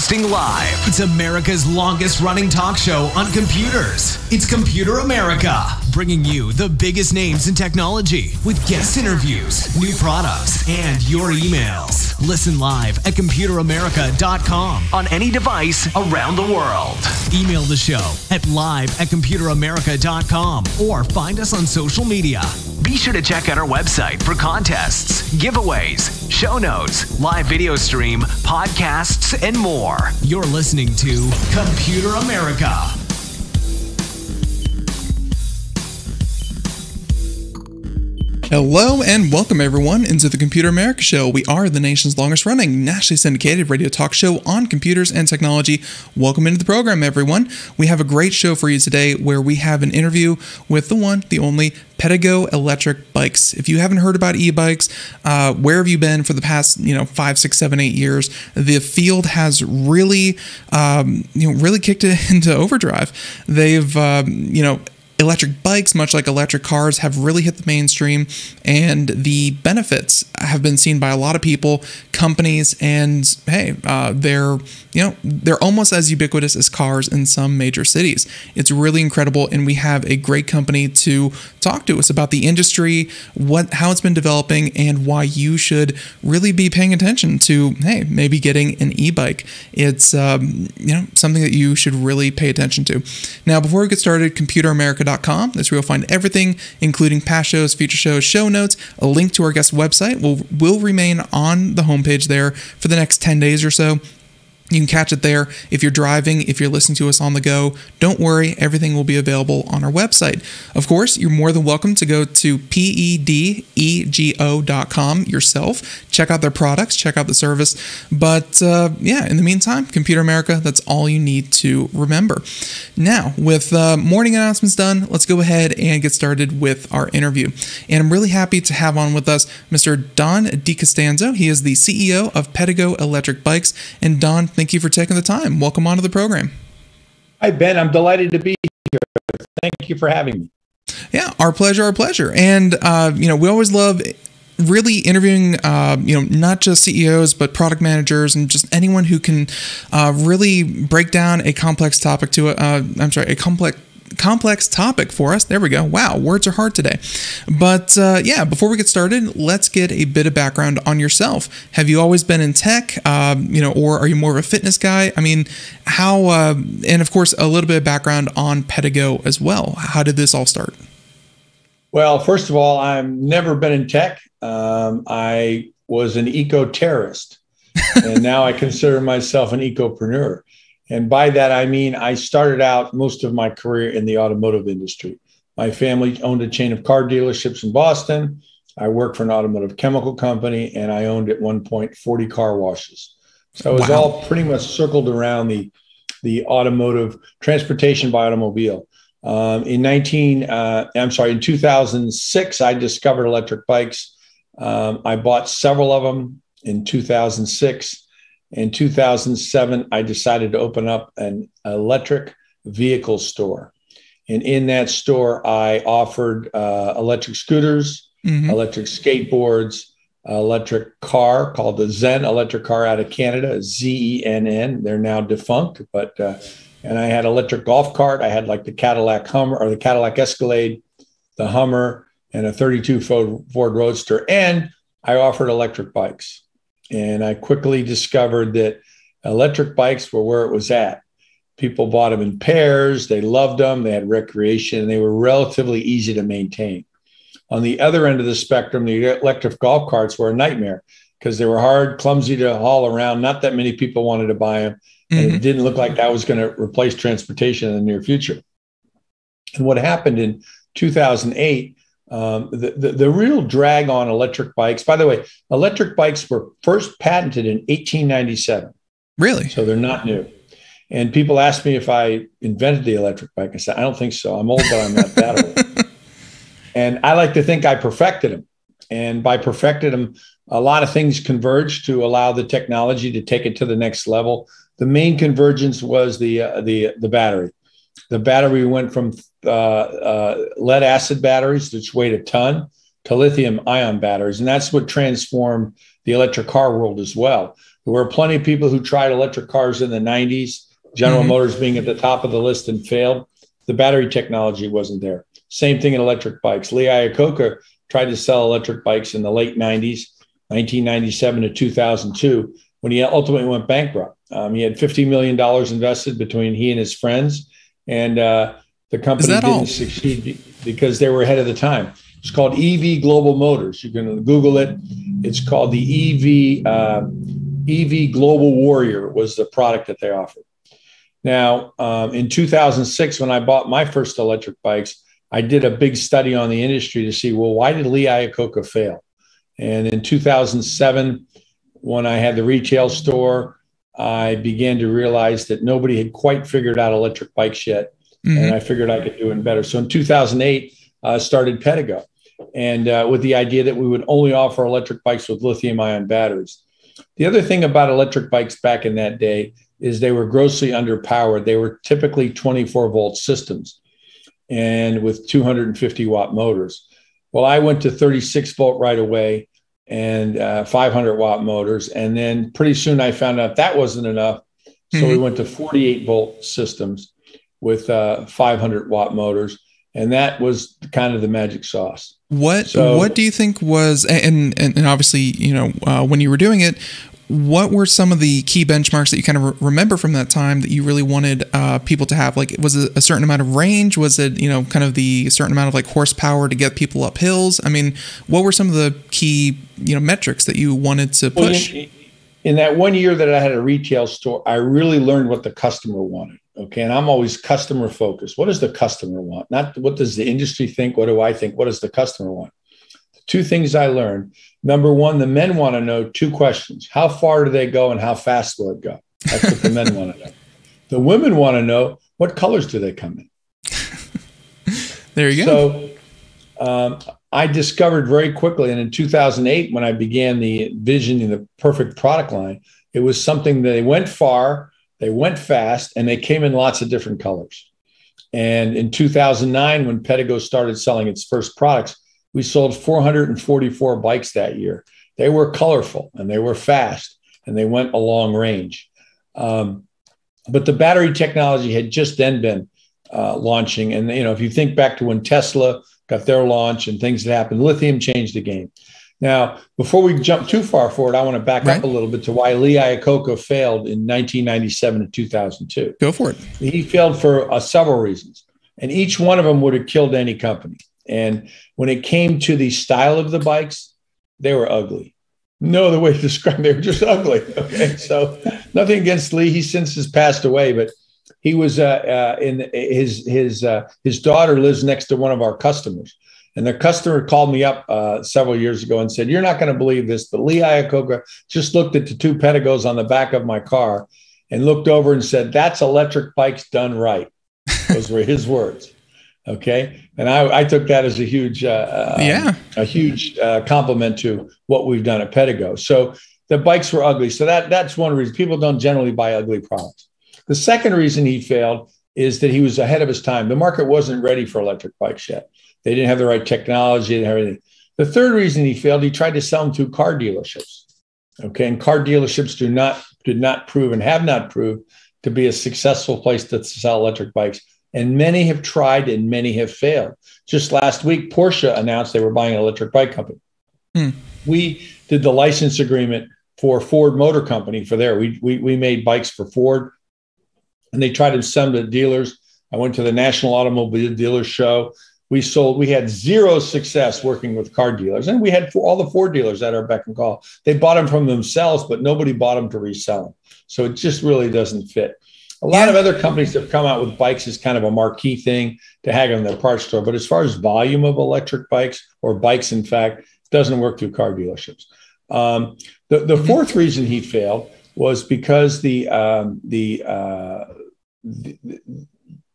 Broadcasting live. It's America's longest running talk show on computers. It's Computer America, bringing you the biggest names in technology with guest interviews, new products, and your emails. Listen live at computeramerica.com on any device around the world. Email the show at live at computeramerica.com or find us on social media. Be sure to check out our website for contests, giveaways, show notes, live video stream, podcasts, and more. You're listening to Computer America. Hello and welcome everyone into the Computer America Show. We are the nation's longest running nationally syndicated radio talk show on computers and technology. Welcome into the program, everyone. We have a great show for you today where we have an interview with the one, the only Pedego Electric Bikes. If you haven't heard about e-bikes, uh, where have you been for the past you know five, six, seven, eight years? The field has really um, you know really kicked it into overdrive. They've um, you know electric bikes, much like electric cars, have really hit the mainstream, and the benefits have been seen by a lot of people, companies, and hey, uh, they're you know they're almost as ubiquitous as cars in some major cities. It's really incredible, and we have a great company to talk to us about the industry, what how it's been developing, and why you should really be paying attention to hey maybe getting an e-bike. It's um, you know something that you should really pay attention to. Now, before we get started, Computer America that's where you'll find everything, including past shows, future shows, show notes. A link to our guest website will, will remain on the homepage there for the next 10 days or so. You can catch it there if you're driving, if you're listening to us on the go. Don't worry, everything will be available on our website. Of course, you're more than welcome to go to pedego.com yourself. Check out their products, check out the service. But uh, yeah, in the meantime, Computer America, that's all you need to remember. Now, with uh, morning announcements done, let's go ahead and get started with our interview. And I'm really happy to have on with us Mr. Don DiCostanzo. He is the CEO of Pedego Electric Bikes. And Don, thank you for taking the time. Welcome onto the program. Hi, Ben. I'm delighted to be here. Thank you for having me. Yeah, our pleasure, our pleasure. And, uh, you know, we always love really interviewing, uh, you know, not just CEOs, but product managers and just anyone who can uh, really break down a complex topic to, uh, I'm sorry, a complex complex topic for us. There we go. Wow, words are hard today. But uh, yeah, before we get started, let's get a bit of background on yourself. Have you always been in tech, um, you know, or are you more of a fitness guy? I mean, how, uh, and of course, a little bit of background on Pedego as well. How did this all start? Well, first of all, I've never been in tech. Um, I was an eco terrorist, and now I consider myself an ecopreneur. And by that, I mean I started out most of my career in the automotive industry. My family owned a chain of car dealerships in Boston. I worked for an automotive chemical company, and I owned at one point 40 car washes. So it was wow. all pretty much circled around the, the automotive transportation by automobile. Um, in 19, uh, I'm sorry, in 2006, I discovered electric bikes. Um, I bought several of them in 2006. In 2007, I decided to open up an electric vehicle store. And in that store, I offered uh, electric scooters, mm-hmm. electric skateboards, electric car called the ZENN electric car out of Canada, Z E N N. They're now defunct, but uh, and I had electric golf cart. I had like the Cadillac Hummer or the Cadillac Escalade, the Hummer, and a 32 Ford, Ford Roadster. And I offered electric bikes. And I quickly discovered that electric bikes were where it was at. People bought them in pairs, they loved them, they had recreation, and they were relatively easy to maintain. On the other end of the spectrum, the electric golf carts were a nightmare because they were hard, clumsy to haul around. Not that many people wanted to buy them. And mm-hmm. it didn't look like that was going to replace transportation in the near future. And what happened in 2008 um, the, the, the, real drag on electric bikes, by the way, electric bikes were first patented in 1897. Really? So they're not new. And people ask me if I invented the electric bike. I said, I don't think so. I'm old, but I'm not that old. and I like to think I perfected them. And by perfected them, a lot of things converged to allow the technology to take it to the next level. The main convergence was the uh, the the battery. The battery went from uh, uh, lead acid batteries, which weighed a ton, to lithium ion batteries. And that's what transformed the electric car world as well. There were plenty of people who tried electric cars in the 90s, General mm-hmm. Motors being at the top of the list and failed. The battery technology wasn't there. Same thing in electric bikes. Lee Iacocca tried to sell electric bikes in the late 90s, 1997 to 2002, when he ultimately went bankrupt. Um, he had $50 million invested between he and his friends, and uh, the company didn't all? succeed because they were ahead of the time. It's called EV Global Motors. You can Google it. It's called the EV uh, EV Global Warrior was the product that they offered. Now, um, in 2006, when I bought my first electric bikes, I did a big study on the industry to see, well, why did Lee Iacocca fail? And in 2007, when I had the retail store, I began to realize that nobody had quite figured out electric bikes yet. Mm-hmm. And I figured I could do it better. So in 2008, I uh, started Pedego and uh, with the idea that we would only offer electric bikes with lithium ion batteries. The other thing about electric bikes back in that day is they were grossly underpowered. They were typically 24 volt systems and with 250 watt motors. Well, I went to 36 volt right away and uh, 500 watt motors. And then pretty soon I found out that wasn't enough. So mm-hmm. we went to 48 volt systems with uh, 500 watt motors. And that was kind of the magic sauce. What so, what do you think was and and, and obviously you know uh, when you were doing it, what were some of the key benchmarks that you kind of re- remember from that time that you really wanted uh, people to have? Like, was it a certain amount of range? Was it you know kind of the certain amount of like horsepower to get people up hills? I mean, what were some of the key you know metrics that you wanted to push? Well, in, in that one year that I had a retail store, I really learned what the customer wanted. Okay. And I'm always customer focused. What does the customer want? Not what does the industry think? What do I think? What does the customer want? Two things I learned. Number one, the men want to know two questions How far do they go and how fast will it go? That's what the men want to know. The women want to know what colors do they come in? there you go. So um, I discovered very quickly, and in 2008, when I began the visioning the perfect product line, it was something that they went far they went fast and they came in lots of different colors. And in 2009, when Pedego started selling its first products, we sold 444 bikes that year. They were colorful and they were fast and they went a long range. Um, but the battery technology had just then been uh, launching. And, you know, if you think back to when Tesla got their launch and things that happened, lithium changed the game. Now, before we jump too far forward, I want to back right. up a little bit to why Lee Iacocca failed in 1997 and 2002. Go for it. He failed for uh, several reasons, and each one of them would have killed any company. And when it came to the style of the bikes, they were ugly. No other way to describe them. They were just ugly. Okay. So nothing against Lee. He since has passed away, but he was uh, uh, in his his uh, his daughter lives next to one of our customers. And the customer called me up uh, several years ago and said, You're not going to believe this, but Lee Iacocca just looked at the two Pedegos on the back of my car and looked over and said, That's electric bikes done right. Those were his words. Okay. And I, I, took that as a huge, uh, um, yeah, a huge uh, compliment to what we've done at Pedego. So the bikes were ugly. So that that's one reason people don't generally buy ugly products. The second reason he failed is that he was ahead of his time. The market wasn't ready for electric bikes yet. They didn't have the right technology and everything. The third reason he failed, he tried to sell them through car dealerships. Okay, and car dealerships do not did not prove and have not proved to be a successful place to sell electric bikes. And many have tried and many have failed. Just last week, Porsche announced they were buying an electric bike company. Hmm. We did the license agreement for Ford Motor Company for there. We, we, we made bikes for Ford and they tried to sell them to dealers. I went to the National Automobile Dealers Show we sold we had zero success working with car dealers and we had all the ford dealers at our beck and call they bought them from themselves but nobody bought them to resell them so it just really doesn't fit a lot yeah. of other companies have come out with bikes as kind of a marquee thing to hang in their parts store but as far as volume of electric bikes or bikes in fact doesn't work through car dealerships um, the, the fourth reason he failed was because the um, the, uh, the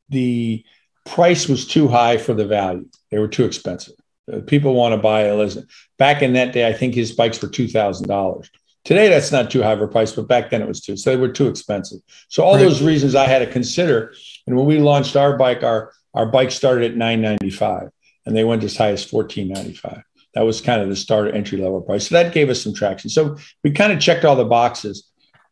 the price was too high for the value. They were too expensive. Uh, people want to buy a listen. Back in that day, I think his bikes were two thousand dollars. Today, that's not too high of a price, but back then it was too. So they were too expensive. So all right. those reasons I had to consider. And when we launched our bike, our our bike started at nine ninety five, and they went as high as fourteen ninety five. That was kind of the starter entry level price. So that gave us some traction. So we kind of checked all the boxes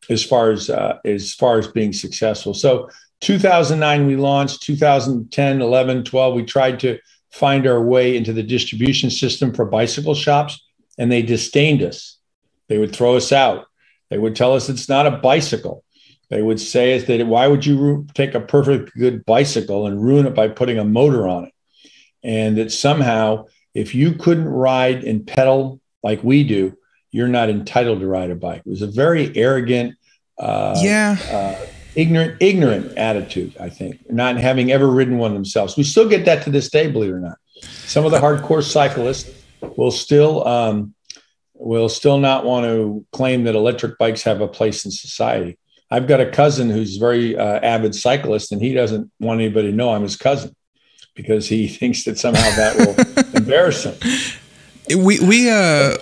as far as uh, as far as being successful. So 2009 we launched 2010 11 12 we tried to find our way into the distribution system for bicycle shops and they disdained us they would throw us out. They would tell us it's not a bicycle. They would say is that why would you take a perfect good bicycle and ruin it by putting a motor on it? And that somehow if you couldn't ride and pedal like we do you're not entitled to ride a bike. It was a very arrogant uh, yeah. uh, ignorant, ignorant attitude, I think, not having ever ridden one themselves. We still get that to this day, believe it or not. Some of the hardcore cyclists will still um, will still not want to claim that electric bikes have a place in society. I've got a cousin who's very uh, avid cyclist, and he doesn't want anybody to know I'm his cousin because he thinks that somehow that will embarrass him we we uh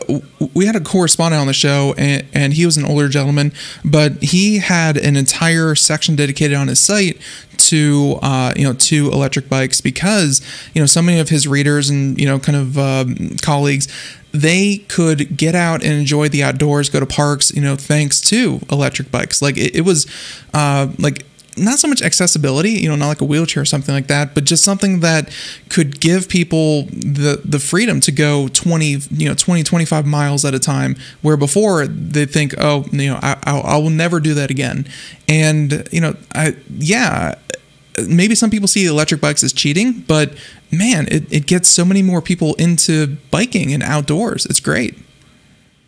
we had a correspondent on the show and, and he was an older gentleman but he had an entire section dedicated on his site to uh, you know to electric bikes because you know so many of his readers and you know kind of um, colleagues they could get out and enjoy the outdoors go to parks you know thanks to electric bikes like it, it was uh, like not so much accessibility, you know, not like a wheelchair or something like that, but just something that could give people the the freedom to go 20, you know, 20, 25 miles at a time, where before they think, oh, you know, I, I, I will never do that again. And, you know, I, yeah, maybe some people see electric bikes as cheating, but man, it, it gets so many more people into biking and outdoors. It's great.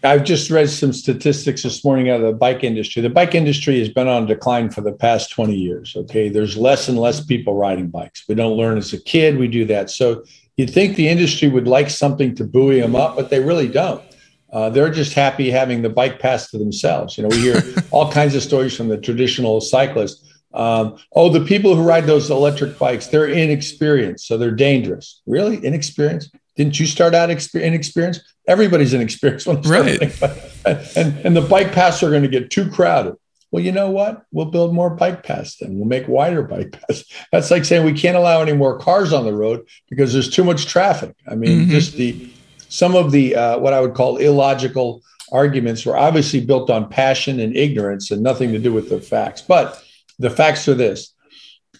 I've just read some statistics this morning out of the bike industry. The bike industry has been on decline for the past 20 years. Okay. There's less and less people riding bikes. We don't learn as a kid, we do that. So you'd think the industry would like something to buoy them up, but they really don't. Uh, they're just happy having the bike pass to themselves. You know, we hear all kinds of stories from the traditional cyclists. Um, oh, the people who ride those electric bikes, they're inexperienced, so they're dangerous. Really? Inexperienced? Didn't you start out inexperienced? Everybody's inexperienced when right. and and the bike paths are going to get too crowded. Well, you know what? We'll build more bike paths then. We'll make wider bike paths. That's like saying we can't allow any more cars on the road because there's too much traffic. I mean, mm-hmm. just the some of the uh, what I would call illogical arguments were obviously built on passion and ignorance and nothing to do with the facts. But the facts are this: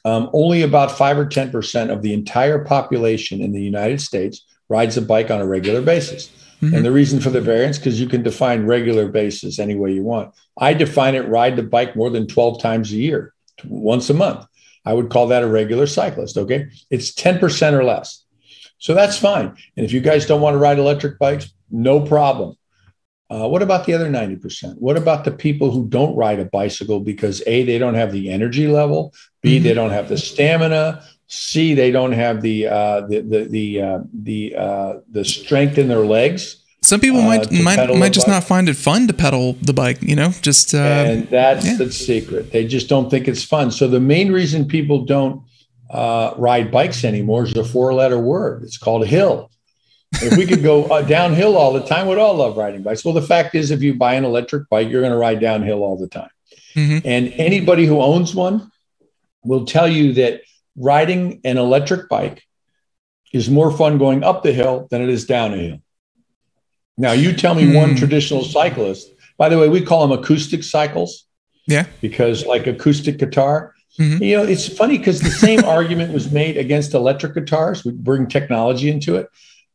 um, only about five or ten percent of the entire population in the United States rides a bike on a regular basis. Mm-hmm. And the reason for the variance, because you can define regular basis any way you want. I define it ride the bike more than 12 times a year, once a month. I would call that a regular cyclist. Okay. It's 10% or less. So that's fine. And if you guys don't want to ride electric bikes, no problem. Uh, what about the other 90%? What about the people who don't ride a bicycle because A, they don't have the energy level, B, mm-hmm. they don't have the stamina, C, they don't have the uh, the the the uh, the, uh, the strength in their legs. Some people uh, might might might just bike. not find it fun to pedal the bike. You know, just uh, and that's yeah. the secret. They just don't think it's fun. So the main reason people don't uh, ride bikes anymore is a four-letter word. It's called hill. If we could go downhill all the time, we'd all love riding bikes. Well, the fact is, if you buy an electric bike, you're going to ride downhill all the time. Mm-hmm. And anybody who owns one will tell you that riding an electric bike is more fun going up the hill than it is down a hill. Now, you tell me one hmm. traditional cyclist, by the way, we call them acoustic cycles. Yeah. Because, like acoustic guitar, mm-hmm. you know, it's funny because the same argument was made against electric guitars. We bring technology into it.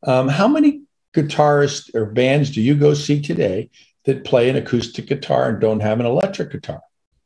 Um, how many guitarists or bands do you go see today that play an acoustic guitar and don't have an electric guitar?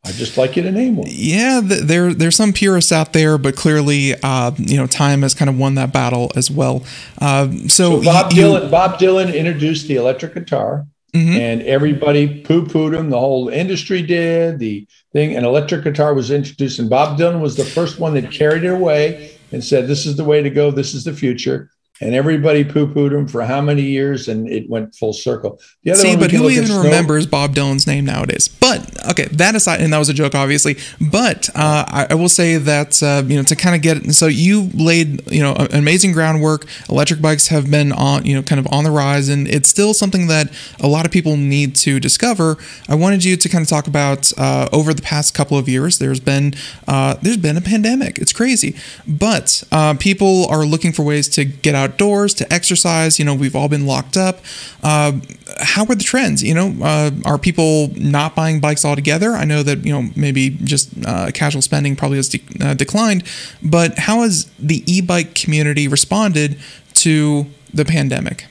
I'd just like you to name one. Yeah, there there's some purists out there, but clearly, uh, you know, time has kind of won that battle as well. Uh, so, so, Bob you, Dylan, Bob Dylan introduced the electric guitar, mm-hmm. and everybody poo-pooed him. The whole industry did the thing. An electric guitar was introduced, and Bob Dylan was the first one that carried it away and said, "This is the way to go. This is the future." And everybody poo-pooed him for how many years, and it went full circle. The other See, but who even remembers Bob Dylan's name nowadays? But okay, that aside, and that was a joke, obviously. But uh, I, I, will say that uh, you know to kind of get so you laid you know amazing groundwork. Electric bikes have been on you know kind of on the rise, and it's still something that a lot of people need to discover. I wanted you to kind of talk about uh, over the past couple of years. There's been uh, there's been a pandemic. It's crazy, but uh, people are looking for ways to get out outdoors, to exercise. You know, we've all been locked up. Uh, how are the trends? You know, uh, are people not buying bikes altogether? I know that you know maybe just uh, casual spending probably has de- uh, declined, but how has the e-bike community responded to the pandemic?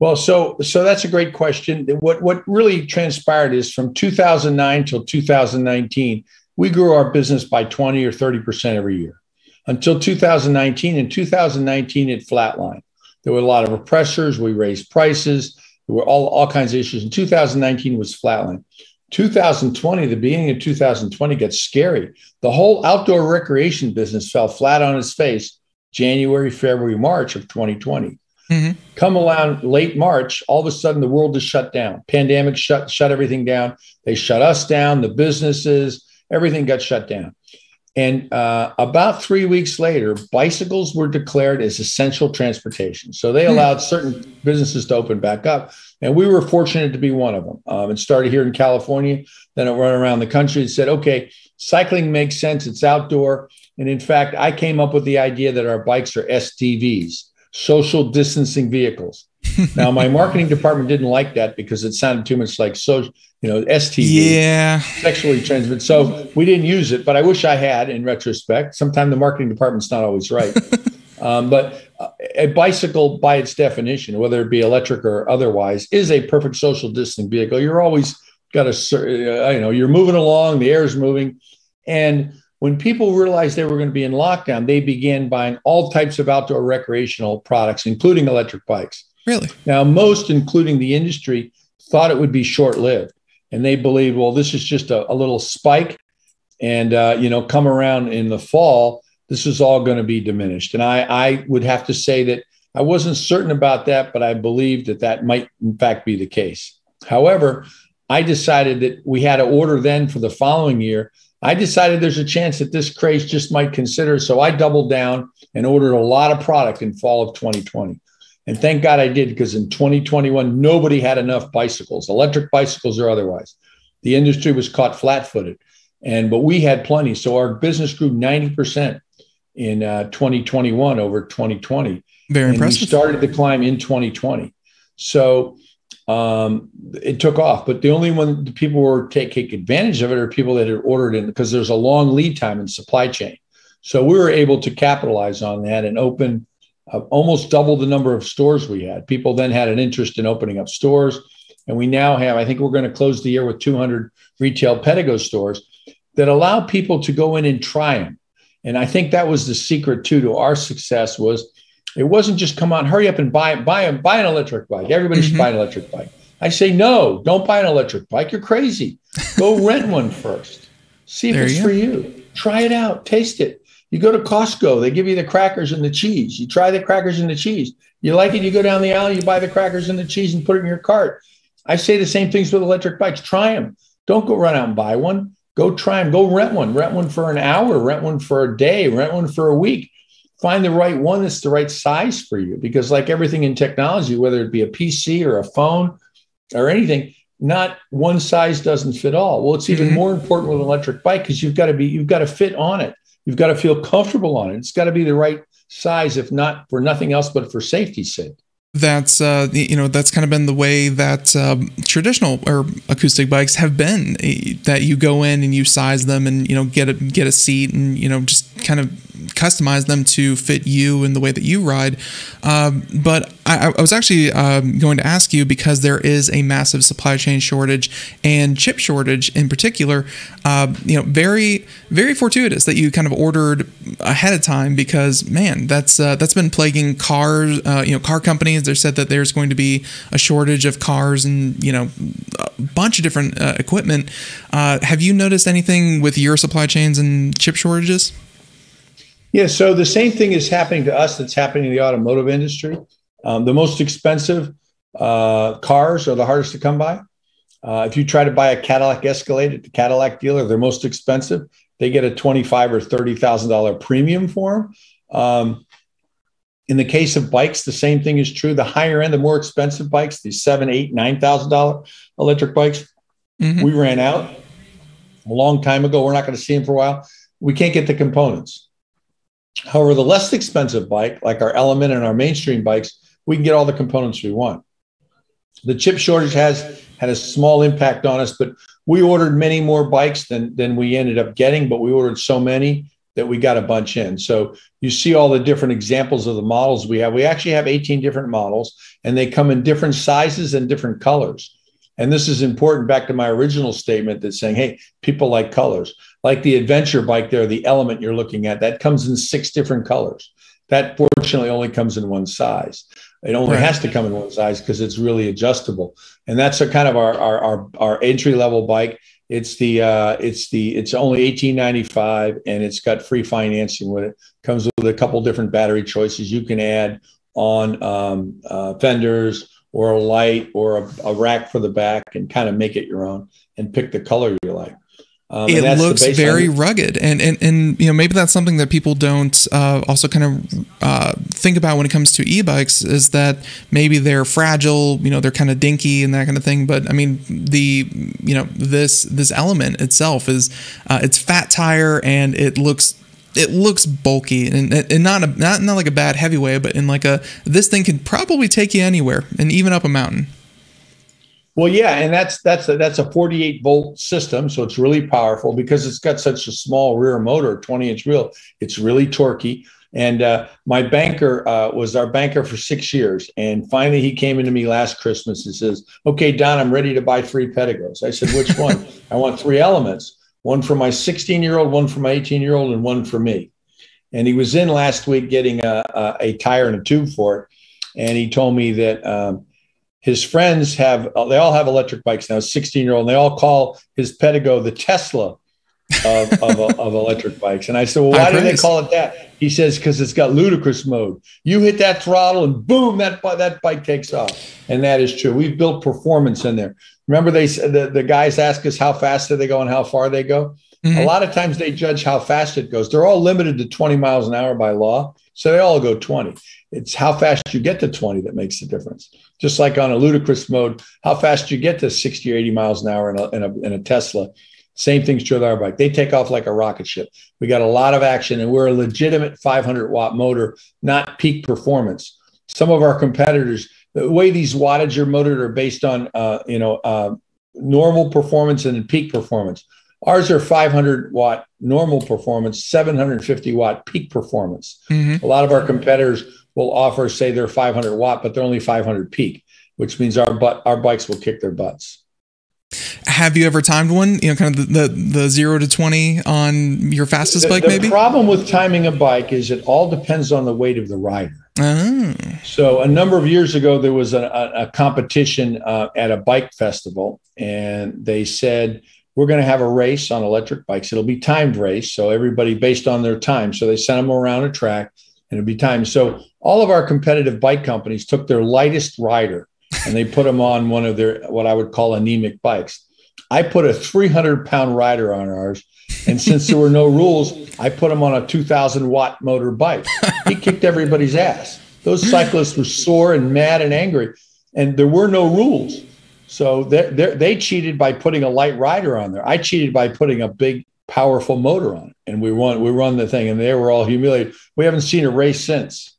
Well, so so that's a great question. What what really transpired is from 2009 till 2019, we grew our business by 20 or 30 percent every year until 2019. In 2019, it flatlined. There were a lot of pressures. We raised prices. There were all, all kinds of issues. In 2019 was flatline. 2020, the beginning of 2020 gets scary. The whole outdoor recreation business fell flat on its face January, February, March of 2020. Mm-hmm. Come around late March, all of a sudden the world is shut down. Pandemic shut shut everything down. They shut us down. The businesses, everything got shut down. And uh, about three weeks later, bicycles were declared as essential transportation. So they hmm. allowed certain businesses to open back up. And we were fortunate to be one of them. Um, it started here in California, then it went around the country and said, okay, cycling makes sense. It's outdoor. And in fact, I came up with the idea that our bikes are SDVs, social distancing vehicles. Now, my marketing department didn't like that because it sounded too much like so, you know, STD, yeah, sexually transmitted. So we didn't use it, but I wish I had. In retrospect, sometimes the marketing department's not always right. um, but a bicycle, by its definition, whether it be electric or otherwise, is a perfect social distancing vehicle. You're always got a, uh, you know, you're moving along, the air is moving, and when people realized they were going to be in lockdown, they began buying all types of outdoor recreational products, including electric bikes. Really? Now, most, including the industry, thought it would be short lived. And they believed, well, this is just a, a little spike. And, uh, you know, come around in the fall, this is all going to be diminished. And I, I would have to say that I wasn't certain about that, but I believed that that might, in fact, be the case. However, I decided that we had to order then for the following year I decided there's a chance that this craze just might consider. So I doubled down and ordered a lot of product in fall of 2020. And thank God I did because in 2021, nobody had enough bicycles, electric bicycles or otherwise. The industry was caught flat footed. And but we had plenty. So our business grew 90% in uh, 2021 over 2020. Very impressive. we started the climb in 2020. So um, it took off. But the only one the people were take, take advantage of it are people that had ordered in because there's a long lead time in supply chain. So we were able to capitalize on that and open uh, almost double the number of stores we had. People then had an interest in opening up stores. And we now have, I think we're going to close the year with 200 retail Pedego stores that allow people to go in and try them. And I think that was the secret too to our success was it wasn't just come on, hurry up and buy buy buy an electric bike. Everybody mm-hmm. should buy an electric bike. I say no, don't buy an electric bike. You're crazy. Go rent one first. See if there it's you for you. Try it out. Taste it. You go to Costco, they give you the crackers and the cheese. You try the crackers and the cheese. You like it, you go down the aisle, you buy the crackers and the cheese and put it in your cart. I say the same things with electric bikes. Try them. Don't go run out and buy one. Go try them. Go rent one. Rent one for an hour. Rent one for a day. Rent one for a week find the right one that's the right size for you. Because, like everything in technology, whether it be a PC or a phone or anything, not one size doesn't fit all. Well, it's even mm-hmm. more important with an electric bike because you've got to be, you've got to fit on it. You've got to feel comfortable on it. It's got to be the right size, if not for nothing else, but for safety's sake that's uh, you know that's kind of been the way that um, traditional or acoustic bikes have been eh, that you go in and you size them and you know get a get a seat and you know just kind of customize them to fit you and the way that you ride. Um, but I, I, was actually um, going to ask you because there is a massive supply chain shortage and chip shortage in particular. Uh, you know, very very fortuitous that you kind of ordered ahead of time because man, that's uh, that's been plaguing cars. Uh, you know, car companies. They said that there's going to be a shortage of cars and you know a bunch of different uh, equipment. Uh, have you noticed anything with your supply chains and chip shortages? Yeah, so the same thing is happening to us that's happening in the automotive industry. Um, the most expensive uh, cars are the hardest to come by. Uh, if you try to buy a Cadillac Escalade at the Cadillac dealer, they're most expensive. They get a twenty-five or thirty thousand dollar premium for them. Um, in the case of bikes, the same thing is true. The higher end, the more expensive bikes, these seven, eight, nine thousand dollar electric bikes, mm-hmm. we ran out a long time ago. We're not going to see them for a while. We can't get the components. However, the less expensive bike, like our Element and our mainstream bikes, we can get all the components we want. The chip shortage has had a small impact on us, but we ordered many more bikes than than we ended up getting. But we ordered so many that we got a bunch in. So you see all the different examples of the models we have. We actually have 18 different models, and they come in different sizes and different colors. And this is important back to my original statement that's saying, hey, people like colors. Like the adventure bike there, the element you're looking at, that comes in six different colors. That fortunately only comes in one size. It only right. has to come in one size because it's really adjustable. And that's a kind of our our our, our entry level bike. It's the uh, it's the it's only eighteen ninety five, and it's got free financing with it. Comes with a couple different battery choices you can add on um, uh, fenders or a light or a, a, rack for the back, and kind of make it your own and pick the color you like. Um, it looks very rugged, and, and and you know maybe that's something that people don't uh, also kind of uh, think about when it comes to e-bikes is that maybe they're fragile, you know, they're kind of dinky and that kind of thing. But I mean, the you know this this element itself is uh, it's fat tire and it looks it looks bulky and, and not a not not like a bad heavy way, but in like a this thing can probably take you anywhere and even up a mountain. Well, yeah, and that's that's a, that's a 48 volt system, so it's really powerful because it's got such a small rear motor, 20 inch wheel. It's really torquey. And uh, my banker uh, was our banker for six years, and finally he came into me last Christmas and says, "Okay, Don, I'm ready to buy three Pedegos." I said, "Which one?" I want three elements: one for my 16 year old, one for my 18 year old, and one for me. And he was in last week getting a, a, a tire and a tube for it, and he told me that. Um, his friends have they all have electric bikes now 16 year old and they all call his pedego the tesla of, of, of, electric bikes. And i said well why do they call it that? He says because it's got ludicrous mode. You hit that throttle and boom that that bike takes off and that is true. We've built performance in there. Remember they the, the guys ask us how fast do they go and how far they go? Mm-hmm. a lot of times they judge how fast it goes. They're all limited to 20 miles an hour by law so they all go 20 it's how fast you get to 20 that makes the difference. Just like on a ludicrous mode, how fast you get to 60 or 80 miles an hour in a, in a, in a Tesla. Same thing's true with our bike. They take off like a rocket ship. We got a lot of action, and we're a legitimate 500 watt motor, not peak performance. Some of our competitors, the way these wattage are motored are based on, uh, you know, uh, normal performance and peak performance. Ours are 500 watt normal performance, 750 watt peak performance. Mm-hmm. A lot of our competitors will offer, say they're 500 watt, but they're only 500 peak, which means our butt, our bikes will kick their butts. Have you ever timed one? You know, kind of the, the, the zero to 20 on your fastest the, bike, the maybe? The problem with timing a bike is it all depends on the weight of the rider. Oh. So, a number of years ago, there was a, a, a competition uh, at a bike festival, and they said, We're going to have a race on electric bikes. It'll be timed race. So, everybody based on their time. So, they sent them around a track and it'd be timed. So all of our competitive bike companies took their lightest rider and they put them on one of their what I would call anemic bikes. I put a 300 pound rider on ours. And since there were no rules, I put him on a 2000 watt motor bike. He kicked everybody's ass. Those cyclists were sore and mad and angry, and there were no rules. So they they cheated by putting a light rider on there. I cheated by putting a big powerful motor on it. And we won, we run the thing and they were all humiliated. We haven't seen a race since.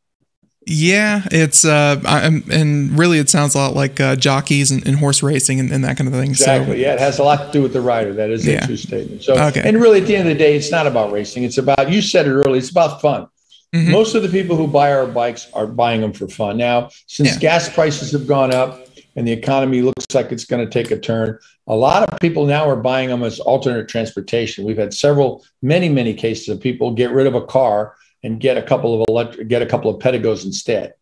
Yeah, it's uh, I'm, and really, it sounds a lot like uh, jockeys and, and horse racing and, and, that kind of thing. Exactly. So, yeah, it has a lot to do with the rider. That is yeah. a true statement. So, okay. and really, at the end of the day, it's not about racing. It's about you said it earlier. It's about fun. Mm-hmm. Most of the people who buy our bikes are buying them for fun. Now, since yeah. gas prices have gone up and the economy looks like it's going to take a turn, a lot of people now are buying them as alternate transportation. We've had several, many, many cases of people get rid of a car and get a couple of electric, get a couple of Pedegos instead.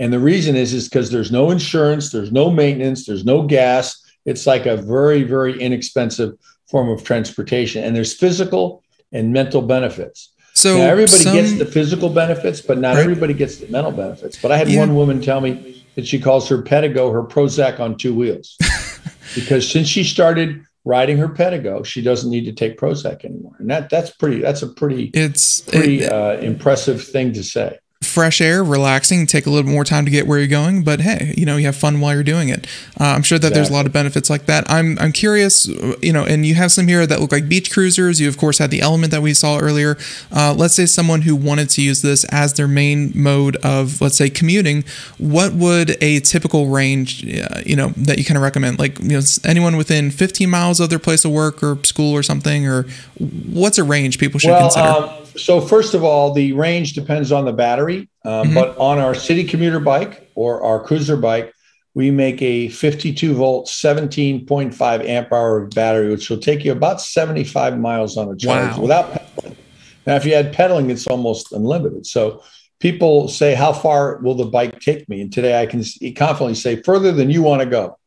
And the reason is is because there's no insurance, there's no maintenance, there's no gas. It's like a very, very inexpensive form of transportation, and there's physical and mental benefits. So now, everybody some, gets the physical benefits, but not right. everybody gets the mental benefits. But I had yeah. one woman tell me that she calls her Pedego her Prozac on two wheels. because since she started riding her Pedego, she doesn't need to take Prozac anymore, and that that's pretty. That's a pretty. It's pretty it, uh, impressive thing to say. Fresh air, relaxing, take a little more time to get where you're going. But hey, you know, you have fun while you're doing it. Uh, I'm sure that exactly. there's a lot of benefits like that. I'm I'm curious, you know, and you have some here that look like beach cruisers. You of course had the element that we saw earlier. Uh, let's say someone who wanted to use this as their main mode of, let's say, commuting. What would a typical range, uh, you know, that you kind of recommend? Like, you know, anyone within 15 miles of their place of work or school or something, or what's a range people should well, consider? Um, so first of all, the range depends on the battery, um, mm-hmm. but on our city commuter bike or our cruiser bike, we make a 52 volt, 17.5 amp hour battery, which will take you about 75 miles on a charge wow. without pedaling. Now, if you had pedaling, it's almost unlimited. So people say, How far will the bike take me? And today I can confidently say, Further than you want to go.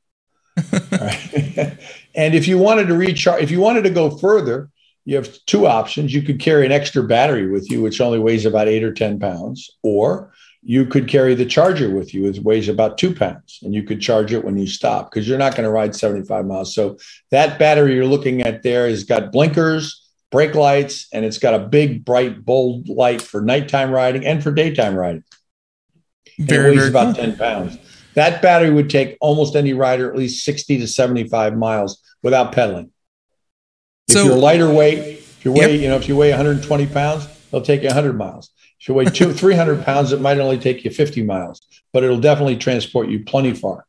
and if you wanted to recharge, if you wanted to go further, you have two options. You could carry an extra battery with you, which only weighs about eight or 10 pounds, or you could carry the charger with you, which weighs about two pounds, and you could charge it when you stop because you're not going to ride 75 miles. So that battery you're looking at there has got blinkers, brake lights, and it's got a big, bright, bold light for nighttime riding and for daytime riding. Very, it weighs about cool. 10 pounds. That battery would take almost any rider at least 60 to 75 miles without pedaling. If so, you're lighter weight, if you weigh, yep. you know, if you weigh 120 pounds, it'll take you 100 miles. If you weigh two, 300 pounds, it might only take you 50 miles, but it'll definitely transport you plenty far.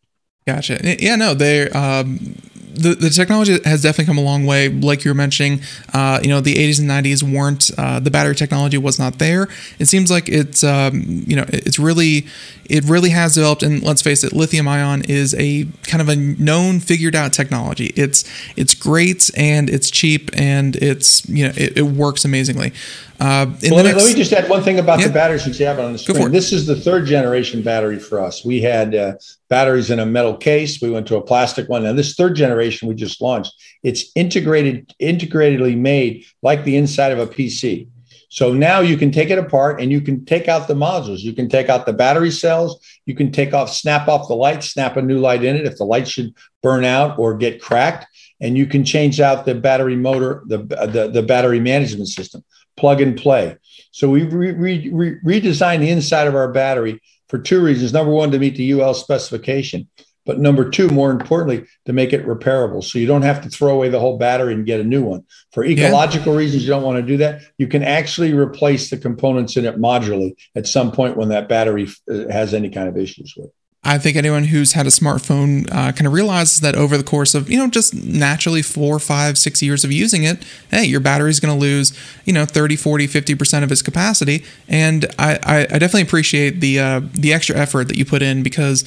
Gotcha. Yeah, no, they um, the, the technology has definitely come a long way. Like you were mentioning, uh, you know, the 80s and 90s weren't uh, the battery technology was not there. It seems like it's um, you know it's really it really has developed. And let's face it, lithium ion is a kind of a known, figured out technology. It's it's great and it's cheap and it's you know it, it works amazingly. Uh, well, next, let me just add one thing about yeah. the batteries since you have on the screen. This is the third generation battery for us. We had uh, batteries in a metal case. We went to a plastic one, and this third generation we just launched. It's integrated, integratedly made like the inside of a PC. So now you can take it apart and you can take out the modules. You can take out the battery cells. You can take off, snap off the light, snap a new light in it if the light should burn out or get cracked. And you can change out the battery motor, the, the, the battery management system plug and play. So we re- re- re- redesigned the inside of our battery for two reasons. Number one, to meet the UL specification, but number two, more importantly, to make it repairable. So you don't have to throw away the whole battery and get a new one. For ecological yeah. reasons, you don't want to do that. You can actually replace the components in it modularly at some point when that battery uh, has any kind of issues with it. I think anyone who's had a smartphone uh, kind of realizes that over the course of, you know, just naturally four, five, six years of using it, hey, your battery's going to lose, you know, 30, 40, 50% of its capacity. And I, I, I definitely appreciate the, uh, the extra effort that you put in because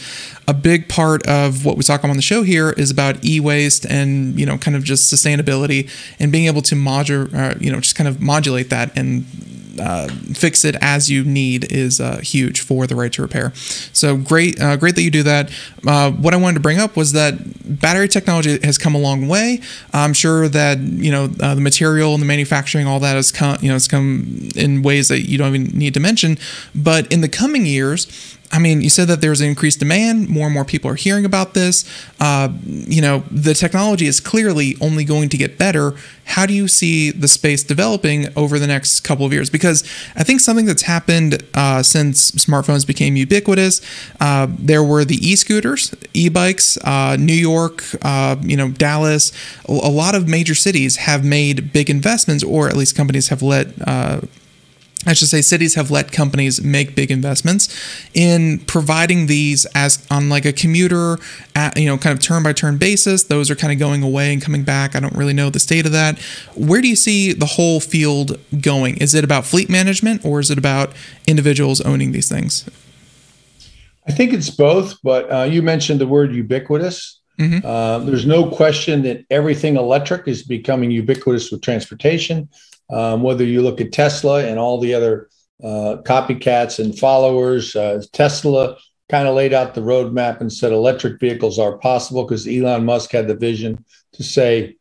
a big part of what we talk about on the show here is about e-waste and, you know, kind of just sustainability and being able to modulate, uh, you know, just kind of modulate that and uh, fix it as you need is uh, huge for the right to repair. So great, uh, great that you do that. Uh, what I wanted to bring up was that battery technology has come a long way. I'm sure that you know uh, the material and the manufacturing, all that has come, you know, it's come in ways that you don't even need to mention. But in the coming years, I mean, you said that there's an increased demand. More and more people are hearing about this. Uh, you know, the technology is clearly only going to get better. How do you see the space developing over the next couple of years? Because I think something that's happened uh, since smartphones became ubiquitous, uh, there were the e-scooters, e-bikes. Uh, New York, uh, you know, Dallas, a, lot of major cities have made big investments, or at least companies have let uh, I should say cities have let companies make big investments in providing these as on like a commuter, at, you know, kind of turn by turn basis. Those are kind of going away and coming back. I don't really know the state of that. Where do you see the whole field going? Is it about fleet management or is it about individuals owning these things? I think it's both, but uh, you mentioned the word ubiquitous. Mm-hmm. Uh, there's no question that everything electric is becoming ubiquitous with transportation. Um, whether you look at Tesla and all the other uh, copycats and followers, uh, Tesla kind of laid out the roadmap and said electric vehicles are possible because Elon Musk had the vision to say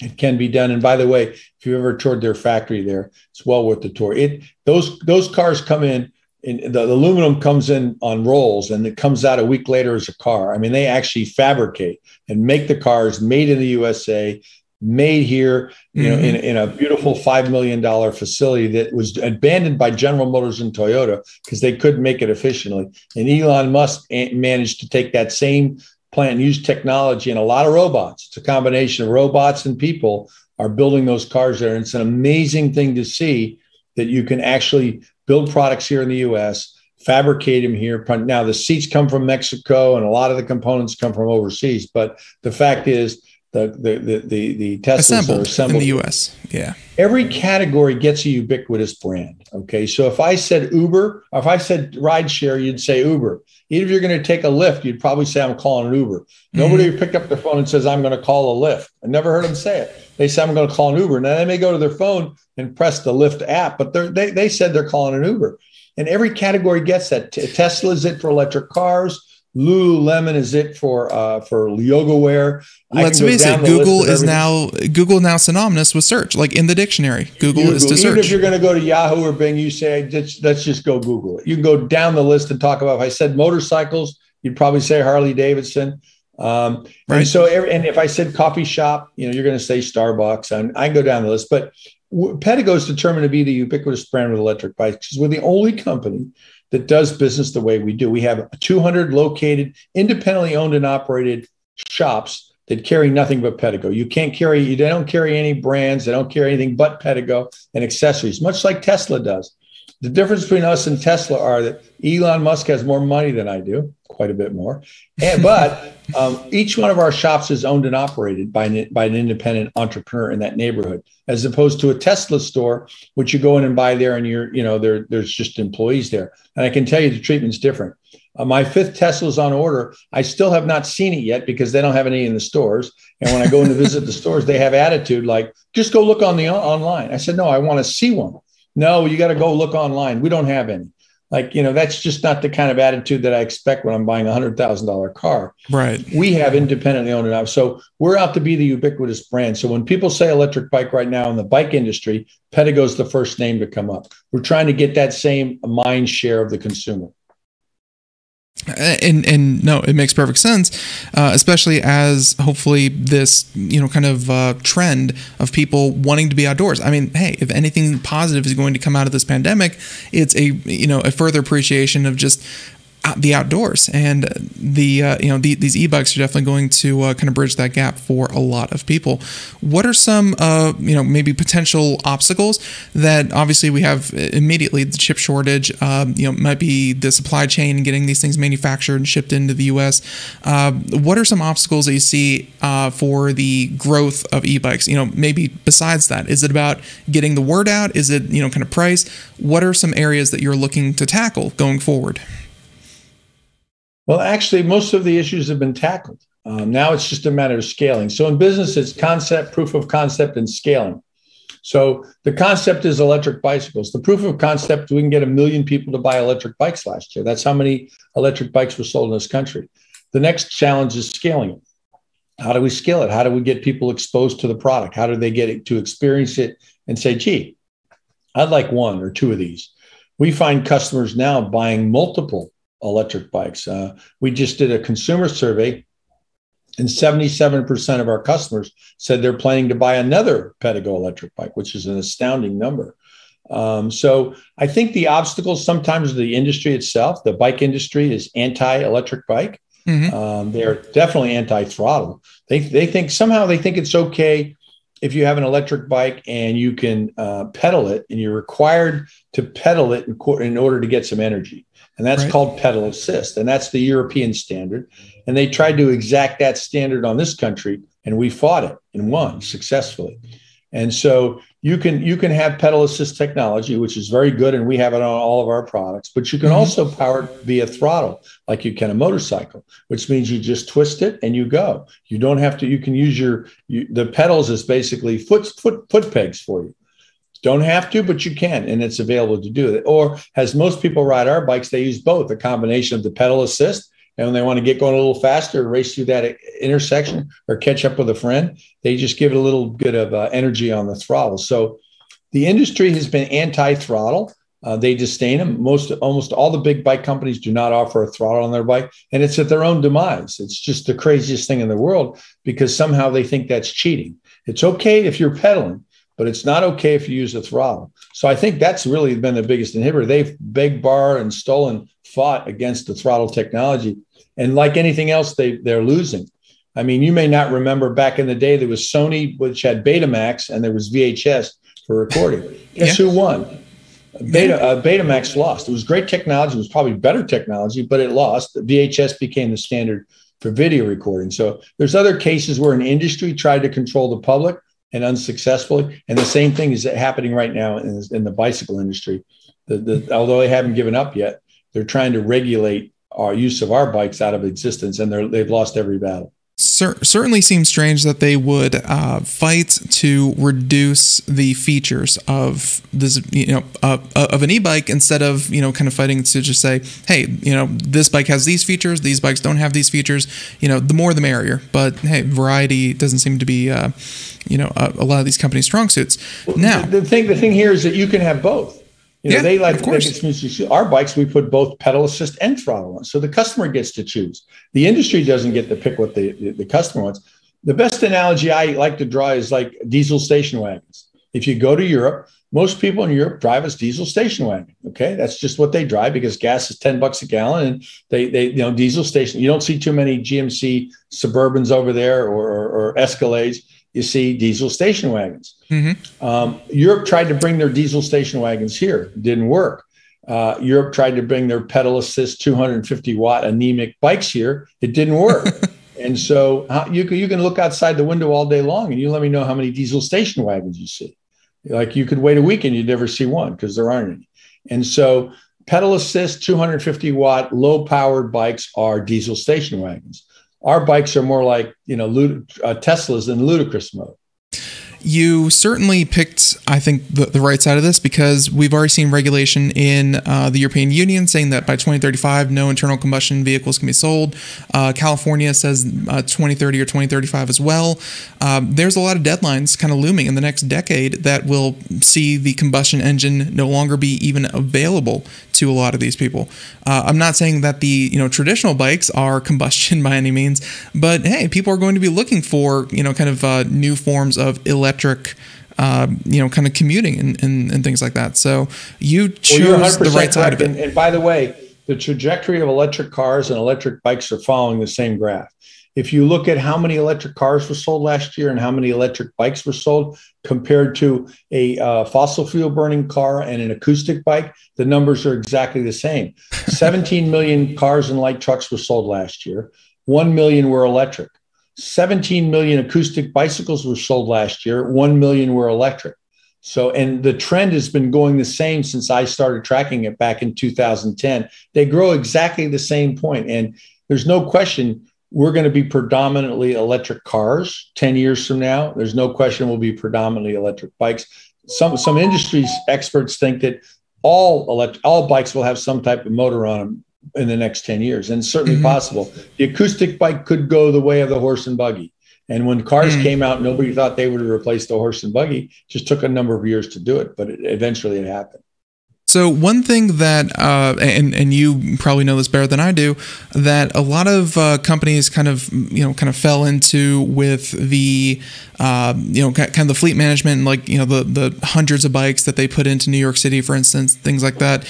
it can be done. And by the way, if you ever toured their factory there, it's well worth the tour. It those those cars come in. In, the, the aluminum comes in on rolls and it comes out a week later as a car. I mean, they actually fabricate and make the cars made in the USA made here, you mm-hmm. know, in, in a beautiful $5 million facility that was abandoned by General Motors and Toyota because they couldn't make it efficiently. And Elon Musk managed to take that same plant and use technology and a lot of robots. It's a combination of robots and people are building those cars there. And it's an amazing thing to see that you can actually build products here in the US, fabricate them here. Now, the seats come from Mexico and a lot of the components come from overseas. But the fact is, the the the the, the Teslas assembled, are assembled in the U.S. Yeah. Every category gets a ubiquitous brand. Okay, so if I said Uber, if I said rideshare, you'd say Uber. Even if you're going to take a Lyft, you'd probably say I'm calling an Uber. Mm-hmm. Nobody picked up their phone and says I'm going to call a Lyft. I never heard them say it. They say I'm going to call an Uber. Now they may go to their phone and press the Lyft app, but they they said they're calling an Uber. And every category gets that. Tesla is it for electric cars. Lululemon is it for uh, for yoga wear. Let's face it, Google is now Google now synonymous with search, like in the dictionary. Google, Google. is to Even search. if you're going to go to Yahoo or Bing, you say let's, let's just go Google it. You can go down the list and talk about. If I said motorcycles, you'd probably say Harley Davidson. Um, right. And so, and if I said coffee shop, you know, you're going to say Starbucks. And I can go down the list, but Pedego is determined to be the ubiquitous brand with electric bikes because we're the only company that does business the way we do. We have 200 located, independently owned and operated shops that carry nothing but Pedego. You can't carry, they don't carry any brands, they don't carry anything but Pedego and accessories, much like Tesla does. The difference between us and Tesla are that Elon Musk has more money than I do, quite a bit more. And, but um, each one of our shops is owned and operated by an, by an independent entrepreneur in that neighborhood, as opposed to a Tesla store, which you go in and buy there, and you're, you know, there, there's just employees there. And I can tell you the treatment's different. Uh, my fifth Tesla is on order. I still have not seen it yet because they don't have any in the stores. And when I go in to visit the stores, they have attitude like, just go look on the online. I said, no, I want to see one. No, you got to go look online. We don't have any. Like, you know, that's just not the kind of attitude that I expect when I'm buying a hundred thousand dollar car. Right. We have independently owned enough. So we're out to be the ubiquitous brand. So when people say electric bike right now in the bike industry, Pedego's the first name to come up. We're trying to get that same mind share of the consumer and and no it makes perfect sense uh, especially as hopefully this you know kind of uh, trend of people wanting to be outdoors. I mean hey if anything positive is going to come out of this pandemic it's a you know a further appreciation of just the outdoors. And the uh, you know the, these e-bikes are definitely going to uh, kind of bridge that gap for a lot of people. What are some uh, you know maybe potential obstacles that obviously we have immediately the chip shortage um, you know might be the supply chain getting these things manufactured and shipped into the us uh, what are some obstacles that you see uh, for the growth of e-bikes? You know maybe besides that is it about getting the word out? Is it you know kind of price? What are some areas that you're looking to tackle going forward well, actually, most of the issues have been tackled. Um, now it's just a matter of scaling. So in business, it's concept, proof of concept, and scaling. So the concept is electric bicycles. The proof of concept, we can get a million people to buy electric bikes last year. That's how many electric bikes were sold in this country. The next challenge is scaling it. How do we scale it? How do we get people exposed to the product? How do they get it to experience it and say, gee, I'd like one or two of these? We find customers now buying multiple electric bikes. Uh, we just did a consumer survey, and 77% of our customers said they're planning to buy another Pedego electric bike, which is an astounding number. Um, so I think the obstacles sometimes the industry itself, the bike industry is anti-electric bike. Mm-hmm. Um, they're definitely anti-throttle. They they think somehow they think it's okay if you have an electric bike and you can uh, pedal it, and you're required to pedal it in, in order to get some energy and that's right. called pedal assist and that's the european standard and they tried to exact that standard on this country and we fought it and won successfully and so you can you can have pedal assist technology which is very good and we have it on all of our products but you can mm-hmm. also power it via throttle like you can a motorcycle which means you just twist it and you go you don't have to you can use your you, the pedals is basically foot foot foot pegs for you don't have to, but you can, and it's available to do it. Or as most people ride our bikes, they use both a combination of the pedal assist. And when they want to get going a little faster, race through that intersection or catch up with a friend, they just give it a little bit of uh, energy on the throttle. So the industry has been anti-throttle. Uh, they disdain them. Most, almost all the big bike companies do not offer a throttle on their bike, and it's at their own demise. It's just the craziest thing in the world because somehow they think that's cheating. It's okay if you're pedaling, but it's not okay if you use the throttle. So I think that's really been the biggest inhibitor. They've big bar and stolen fought against the throttle technology. And like anything else, they, they're losing. I mean, you may not remember back in the day, there was Sony, which had Betamax, and there was VHS for recording. Guess yeah. who won? Beta, uh, Betamax lost. It was great technology. It was probably better technology, but it lost. VHS became the standard for video recording. So there's other cases where an industry tried to control the public and unsuccessfully. And the same thing is happening right now in, in the bicycle industry. The, the, although they haven't given up yet, they're trying to regulate our use of our bikes out of existence, and they've lost every battle cer- certainly seems strange that they would uh, fight to reduce the features of this, you know, uh, of an e-bike instead of you know kind of fighting to just say, hey, you know, this bike has these features, these bikes don't have these features. You know, the more the merrier. But hey, variety doesn't seem to be, uh, you know, a, a, lot of these companies' strong suits. Now, the, the thing, the thing here is that you can have both. You know, yeah, they like of course. our bikes. We put both pedal assist and throttle on, so the customer gets to choose. The industry doesn't get to pick what the the customer wants. The best analogy I like to draw is like diesel station wagons. If you go to Europe, most people in Europe drive a diesel station wagon. Okay, that's just what they drive because gas is ten bucks a gallon, and they they you know diesel station. You don't see too many GMC Suburbans over there or, or, or Escalades you see diesel station wagons. Mm-hmm. Um, Europe tried to bring their diesel station wagons here, didn't work. Uh, Europe tried to bring their pedal assist 250 watt anemic bikes here, it didn't work. and so you can you can look outside the window all day long, and you let me know how many diesel station wagons you see. Like you could wait a week and you'd never see one because there aren't any. And so pedal assist 250 watt low powered bikes are diesel station wagons our bikes are more like you know uh, Teslas in ludicrous mode. You certainly picked, I think, the, the right side of this because we've already seen regulation in uh, the European Union saying that by 2035, no internal combustion vehicles can be sold. Uh, California says uh, 2030 or 2035 as well. Um, there's a lot of deadlines kind of looming in the next decade that will see the combustion engine no longer be even available to a lot of these people. Uh, I'm not saying that the you know traditional bikes are combustion by any means, but hey, people are going to be looking for you know kind of uh, new forms of electric. Uh, you know, kind of commuting and, and, and, things like that. So you chose well, the right side of it. And, and by the way, the trajectory of electric cars and electric bikes are following the same graph. If you look at how many electric cars were sold last year and how many electric bikes were sold compared to a uh, fossil fuel burning car and an acoustic bike, the numbers are exactly the same. 17 million cars and light trucks were sold last year. 1 million were electric. 17 million acoustic bicycles were sold last year. 1 million were electric. So, and the trend has been going the same since I started tracking it back in 2010. They grow exactly the same point. And there's no question we're going to be predominantly electric cars 10 years from now. There's no question we'll be predominantly electric bikes. Some some industries experts think that all electric all bikes will have some type of motor on them in the next 10 years, and certainly mm-hmm. possible. The acoustic bike could go the way of the horse and buggy. And when cars mm-hmm. came out, nobody thought they would replace the horse and buggy. It just took a number of years to do it, but it, eventually it happened. So one thing that, uh, and and you probably know this better than I do, that a lot of uh, companies kind of you know kind of fell into with the uh, you know kind of the fleet management, like you know the the hundreds of bikes that they put into New York City, for instance, things like that.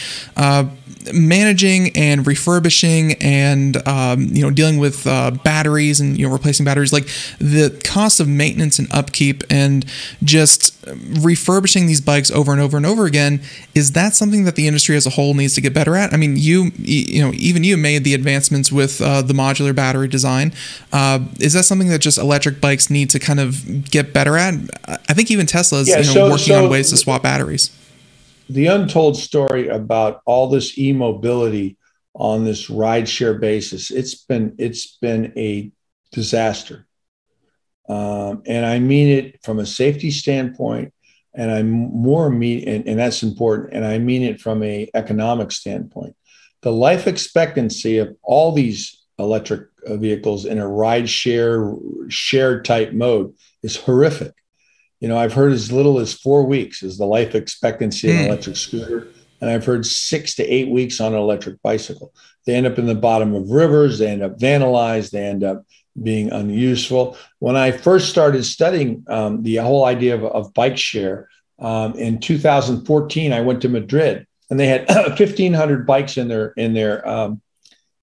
Managing and refurbishing and um, you know dealing with uh, batteries and you know replacing batteries like the cost of maintenance and upkeep and just refurbishing these bikes over and over and over again is that something that the industry as a whole needs to get better at? I mean you you know even you made the advancements with uh, the modular battery design. Uh, is that something that just electric bikes need to kind of get better at? I think even tesla is yeah, you know, so, working so on ways to swap batteries the untold story about all this e-mobility on this rideshare basis it's been it's been a disaster. Um, and i mean it from a safety standpoint and i'm more mean and, and that's important and i mean it from a economic standpoint. The life expectancy of all these electric vehicles in a ride share type mode is horrific you know, I've heard as little as four weeks is the life expectancy of an hmm. electric scooter. And I've heard six to eight weeks on an electric bicycle. They end up in the bottom of rivers, they end up vandalized, they end up being unuseful. When I first started studying um, the whole idea of, of bike share um, in 2014, I went to Madrid and they had 1,500 bikes in their in their um,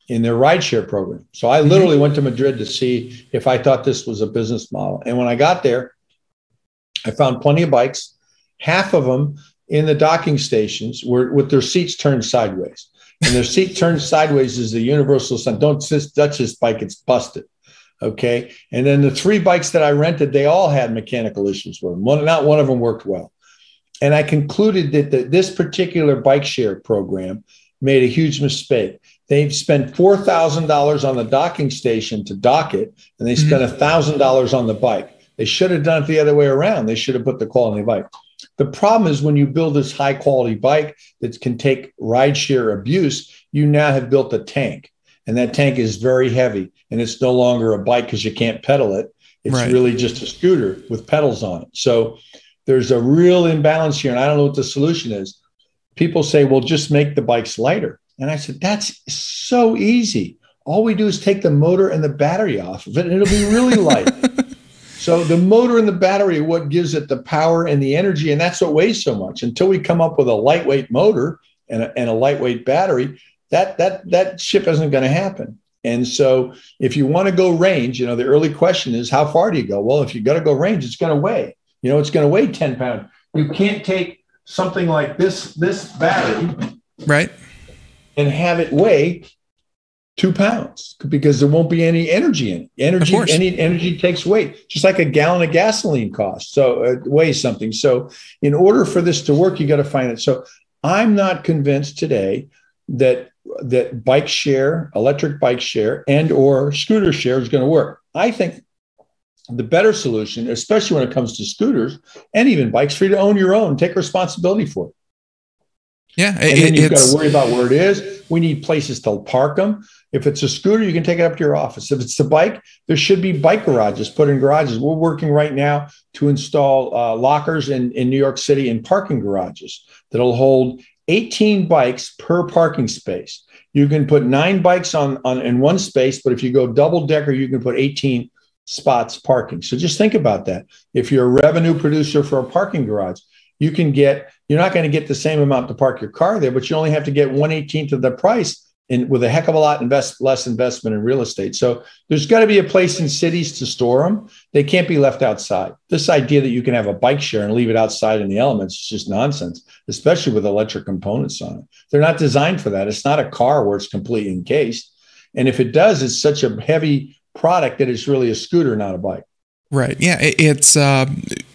in their rideshare program. So I literally went to Madrid to see if I thought this was a business model. And when I got there, I found plenty of bikes. Half of them in the docking stations were with their seats turned sideways. And their seat turned sideways is the universal sign. Don't touch this bike; it's busted. Okay. And then the three bikes that I rented, they all had mechanical issues with them. One, not one of them worked well. And I concluded that the, this particular bike share program made a huge mistake. They've spent $4,000 on the docking station to dock it, and they spent $1,000 mm-hmm. dollars on the bike. They should have done it the other way around. They should have put the quality bike. The problem is when you build this high quality bike that can take ride share abuse, you now have built a tank. And that tank is very heavy and it's no longer a bike because you can't pedal it. It's right. really just a scooter with pedals on it. So there's a real imbalance here. And I don't know what the solution is. People say, well, just make the bikes lighter. And I said, that's so easy. All we do is take the motor and the battery off of it, and it'll be really light. so the motor and the battery are what gives it the power and the energy, and that's what weighs so much. Until we come up with a lightweight motor and a, and a lightweight battery, that that that ship isn't going to happen. And so if you want to go range, you know, the early question is how far do you go? Well, if you got to go range, it's going to weigh. You know, it's going to weigh 10 pounds. You can't take something like this, this battery. Right. And have it weigh two pounds because there won't be any energy in it. Energy, any energy takes weight, just like a gallon of gasoline costs. So it weighs something. So in order for this to work, you got to find it. So I'm not convinced today that that bike share, electric bike share, and or scooter share is going to work. I think the better solution, especially when it comes to scooters and even bikes, for you to own your own, take responsibility for it. Yeah, and it, then you've got to worry about where it is. We need places to park them. If it's a scooter, you can take it up to your office. If it's the bike, there should be bike garages put in garages. We're working right now to install uh, lockers in, in New York City in parking garages that'll hold 18 bikes per parking space. You can put nine bikes on, on in one space, but if you go double decker, you can put 18 spots parking. So just think about that. If you're a revenue producer for a parking garage, you can get, you're not going to get the same amount to park your car there, but you only have to get 118th of the price and with a heck of a lot invest less investment in real estate. So there's got to be a place in cities to store them. They can't be left outside. This idea that you can have a bike share and leave it outside in the elements is just nonsense, especially with electric components on it. They're not designed for that. It's not a car where it's completely encased. And if it does, it's such a heavy product that it's really a scooter, not a bike. Right. Yeah. It, it's uh,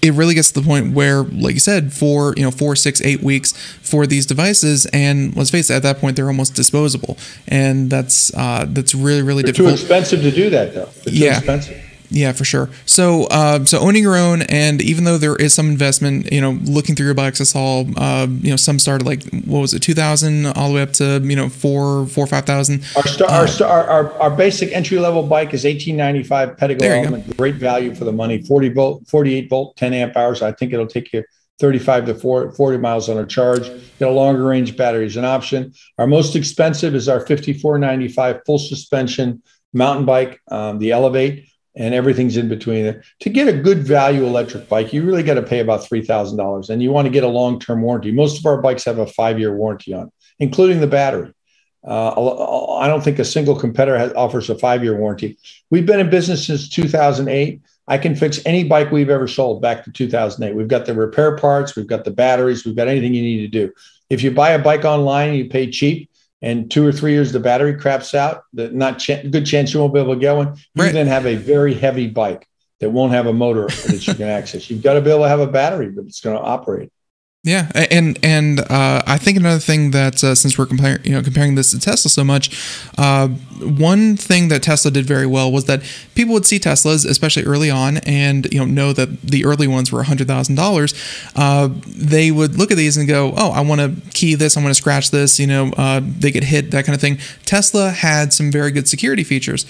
it really gets to the point where, like you said, for you know four, six, eight weeks for these devices, and let's face it, at that point they're almost disposable, and that's uh, that's really really they're difficult. Too expensive to do that, though. They're yeah. expensive. Yeah, for sure. So, uh, so owning your own, and even though there is some investment, you know, looking through your bikes, I saw, uh, you know, some started like what was it, two thousand, all the way up to you know four, four, five thousand. Our, star, uh, our, our our basic entry level bike is eighteen ninety five Pedego element, great value for the money, forty volt, forty eight volt, ten amp hours. I think it'll take you 35 to 40 miles on a charge. Get a longer range battery is an option. Our most expensive is our 5495 full suspension mountain bike, um, the Elevate and everything's in between it. To get a good value electric bike, you really got to pay about $3,000 and you want to get a long term warranty. Most of our bikes have a five year warranty on, including the battery. Uh, I don't think a single competitor has, offers a five year warranty. We've been in business since 2008. I can fix any bike we've ever sold back to 2008. We've got the repair parts, we've got the batteries, we've got anything you need to do. If you buy a bike online, you pay cheap and two or three years the battery craps out, the not ch- good chance you won't be able to get one. You right. then have a very heavy bike that won't have a motor that you can access. You've got to be able to have a battery that it's going to operate. Yeah, and and uh, I think another thing that uh, since we're comparing you know comparing this to Tesla so much, uh, one thing that Tesla did very well was that people would see Teslas, especially early on, and you know know that the early ones were hundred thousand uh, dollars. They would look at these and go, "Oh, I want to key this. I want to scratch this." You know, uh, they get hit, that kind of thing. Tesla had some very good security features.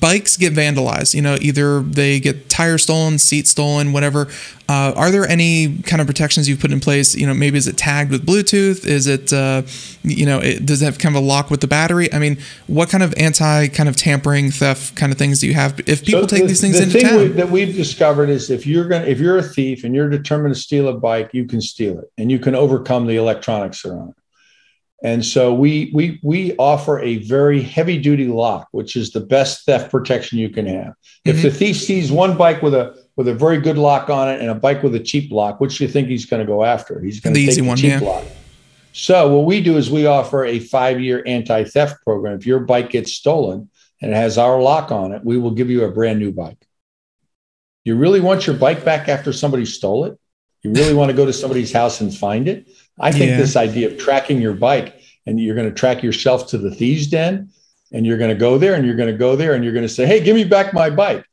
Bikes get vandalized. You know, either they get tires stolen, seats stolen, whatever. Uh, are there any kind of protections you've put in place? You know, maybe is it tagged with Bluetooth? Is it, uh, you know, it, does it have kind of a lock with the battery? I mean, what kind of anti kind of tampering theft kind of things do you have? If people so take the, these things the into thing town, we, that we've discovered is if you're gonna if you're a thief and you're determined to steal a bike, you can steal it and you can overcome the electronics around it. And so we we we offer a very heavy duty lock, which is the best theft protection you can have. Mm-hmm. If the thief sees one bike with a with a very good lock on it and a bike with a cheap lock, which do you think he's going to go after? He's going to take the one, cheap yeah. lock. So what we do is we offer a five year anti theft program. If your bike gets stolen and it has our lock on it, we will give you a brand new bike. You really want your bike back after somebody stole it? You really want to go to somebody's house and find it? I think yeah. this idea of tracking your bike and you're going to track yourself to the thieves' den and you're going to go there and you're going to go there and you're going to say, hey, give me back my bike.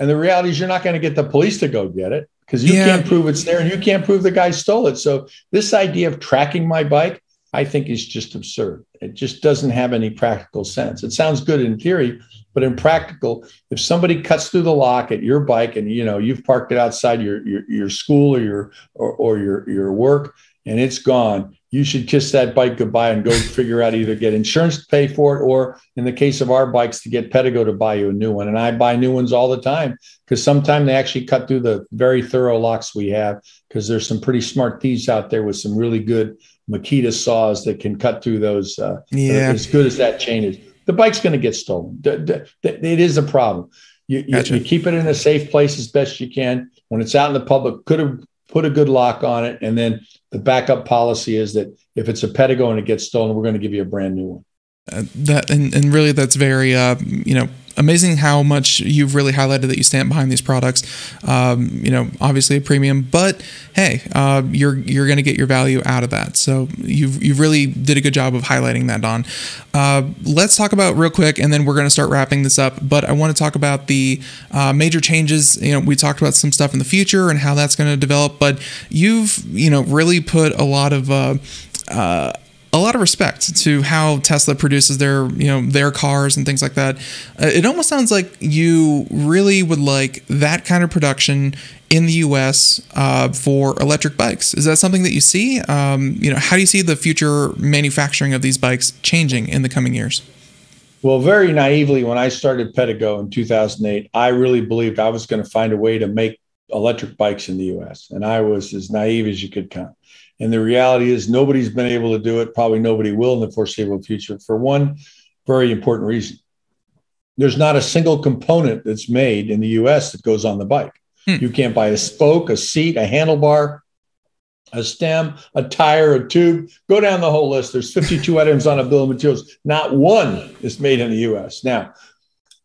And the reality is, you're not going to get the police to go get it because you yeah. can't prove it's there and you can't prove the guy stole it. So, this idea of tracking my bike, I think is just absurd. It just doesn't have any practical sense. It sounds good in theory, but in practical, if somebody cuts through the lock at your bike and you know you've parked it outside your your, your school or your or, or your your work and it's gone, you should kiss that bike goodbye and go figure out either get insurance to pay for it or in the case of our bikes to get Pedego to buy you a new one. And I buy new ones all the time because sometimes they actually cut through the very thorough locks we have because there's some pretty smart thieves out there with some really good Makita saws that can cut through those. Uh, yeah. As good as that chain is, the bike's going to get stolen. It is a problem. You, gotcha. you, you keep it in a safe place as best you can. When it's out in the public, could have put a good lock on it, and then the backup policy is that if it's a Pedego and it gets stolen, we're going to give you a brand new one. Uh, that and, and really that's very uh, you know amazing how much you've really highlighted that you stand behind these products. Um, you know, obviously a premium, but hey, uh, you're you're going to get your value out of that. So you've you really did a good job of highlighting that, Don. Uh, let's talk about real quick, and then we're going to start wrapping this up. But I want to talk about the uh, major changes. You know, we talked about some stuff in the future and how that's going to develop, but you've you know really put a lot of uh, uh, a lot of respect to how Tesla produces their, you know, their cars and things like that. Uh, it almost sounds like you really would like that kind of production in the U.S. Uh, for electric bikes. Is that something that you see? Um, you know, how do you see the future manufacturing of these bikes changing in the coming years? Well, very naively, when I started Pedego in 2008, I really believed I was going to find a way to make electric bikes in the U.S. And I was as naive as you could come. And the reality is, nobody's been able to do it. Probably nobody will in the foreseeable future for one very important reason. There's not a single component that's made in the US that goes on the bike. Hmm. You can't buy a spoke, a seat, a handlebar, a stem, a tire, a tube. Go down the whole list. There's 52 items on a bill of materials. Not one is made in the US. Now,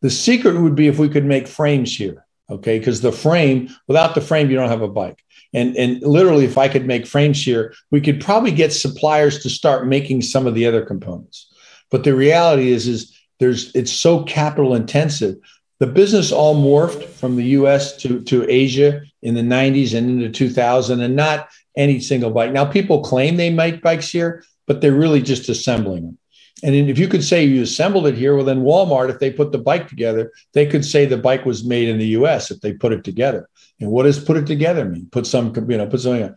the secret would be if we could make frames here, okay? Because the frame, without the frame, you don't have a bike. And, and literally, if I could make frames here, we could probably get suppliers to start making some of the other components. But the reality is, is there's it's so capital intensive. The business all morphed from the US to, to Asia in the 90s and into 2000, and not any single bike. Now, people claim they make bikes here, but they're really just assembling them. And if you could say you assembled it here, well, then Walmart, if they put the bike together, they could say the bike was made in the US if they put it together. And what does put it together mean? Put some, you know, put something on.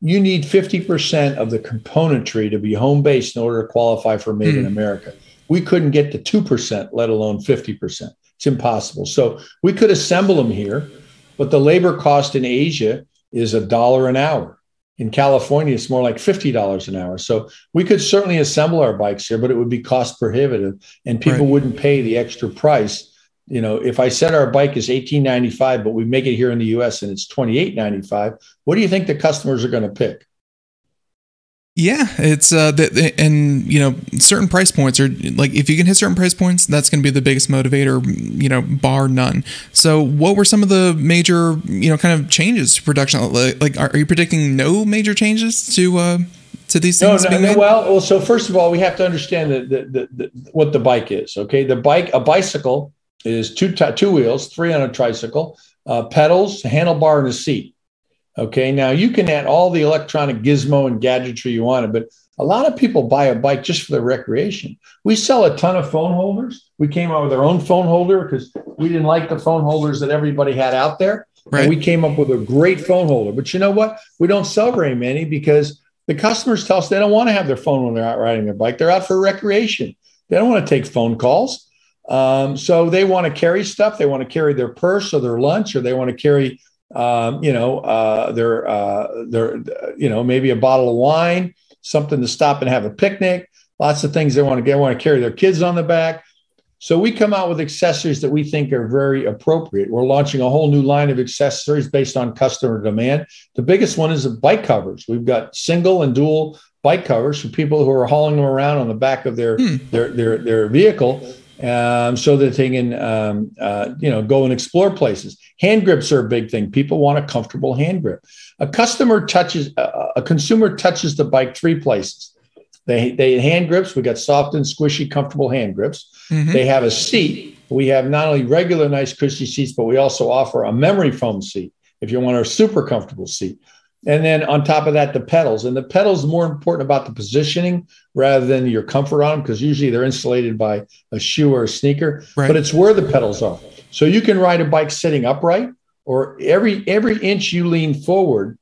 You need 50% of the componentry to be home based in order to qualify for made mm. in hmm. America. We couldn't get to 2%, let alone 50%. It's impossible. So we could assemble them here, but the labor cost in Asia is a dollar an hour. In California, it's more like $50 an hour. So we could certainly assemble our bikes here, but it would be cost prohibitive and people right. wouldn't pay the extra price you know, if I said our bike is 1895, but we make it here in the US and it's 2895, what do you think the customers are going to pick? Yeah, it's uh, the, and you know, certain price points are like if you can hit certain price points, that's going to be the biggest motivator, you know, bar none. So, what were some of the major, you know, kind of changes to production? Like, like are, you predicting no major changes to uh, to these things? No, no, no well, well, so first of all, we have to understand that the, the, the, what the bike is. Okay, the bike, a bicycle is two t- two wheels, three on a tricycle, uh, pedals, handlebar, and a seat. Okay, now you can add all the electronic gizmo and gadgetry you wanted, but A lot of people buy a bike just for the recreation. We sell a ton of phone holders. We came out with our own phone holder because we didn't like the phone holders that everybody had out there. Right. And we came up with a great phone holder. But you know what? We don't sell very many because the customers tell us they don't want to have their phone when they're out riding their bike. They're out for recreation. They don't want to take phone calls. Um, so they want to carry stuff. They want to carry their purse or their lunch, or they want to carry, um, you know, uh, their uh, their, you know, maybe a bottle of wine, something to stop and have a picnic. Lots of things they want to get. Want to carry their kids on the back. So we come out with accessories that we think are very appropriate. We're launching a whole new line of accessories based on customer demand. The biggest one is the bike covers. We've got single and dual bike covers for people who are hauling them around on the back of their hmm. their, their their vehicle, um, so that they can um, uh, you know go and explore places. Hand grips are a big thing. People want a comfortable hand grip. A customer touches uh, a consumer touches the bike three places. They they hand grips. We got soft and squishy, comfortable hand grips. Mm-hmm. They have a seat. We have not only regular nice cushy seats, but we also offer a memory foam seat if you want a super comfortable seat. And then on top of that, the pedals. And the pedals more important about the positioning rather than your comfort on them, because usually they're insulated by a shoe or a sneaker. Right. But it's where the pedals are. So you can ride a bike sitting upright, or every every inch you lean forward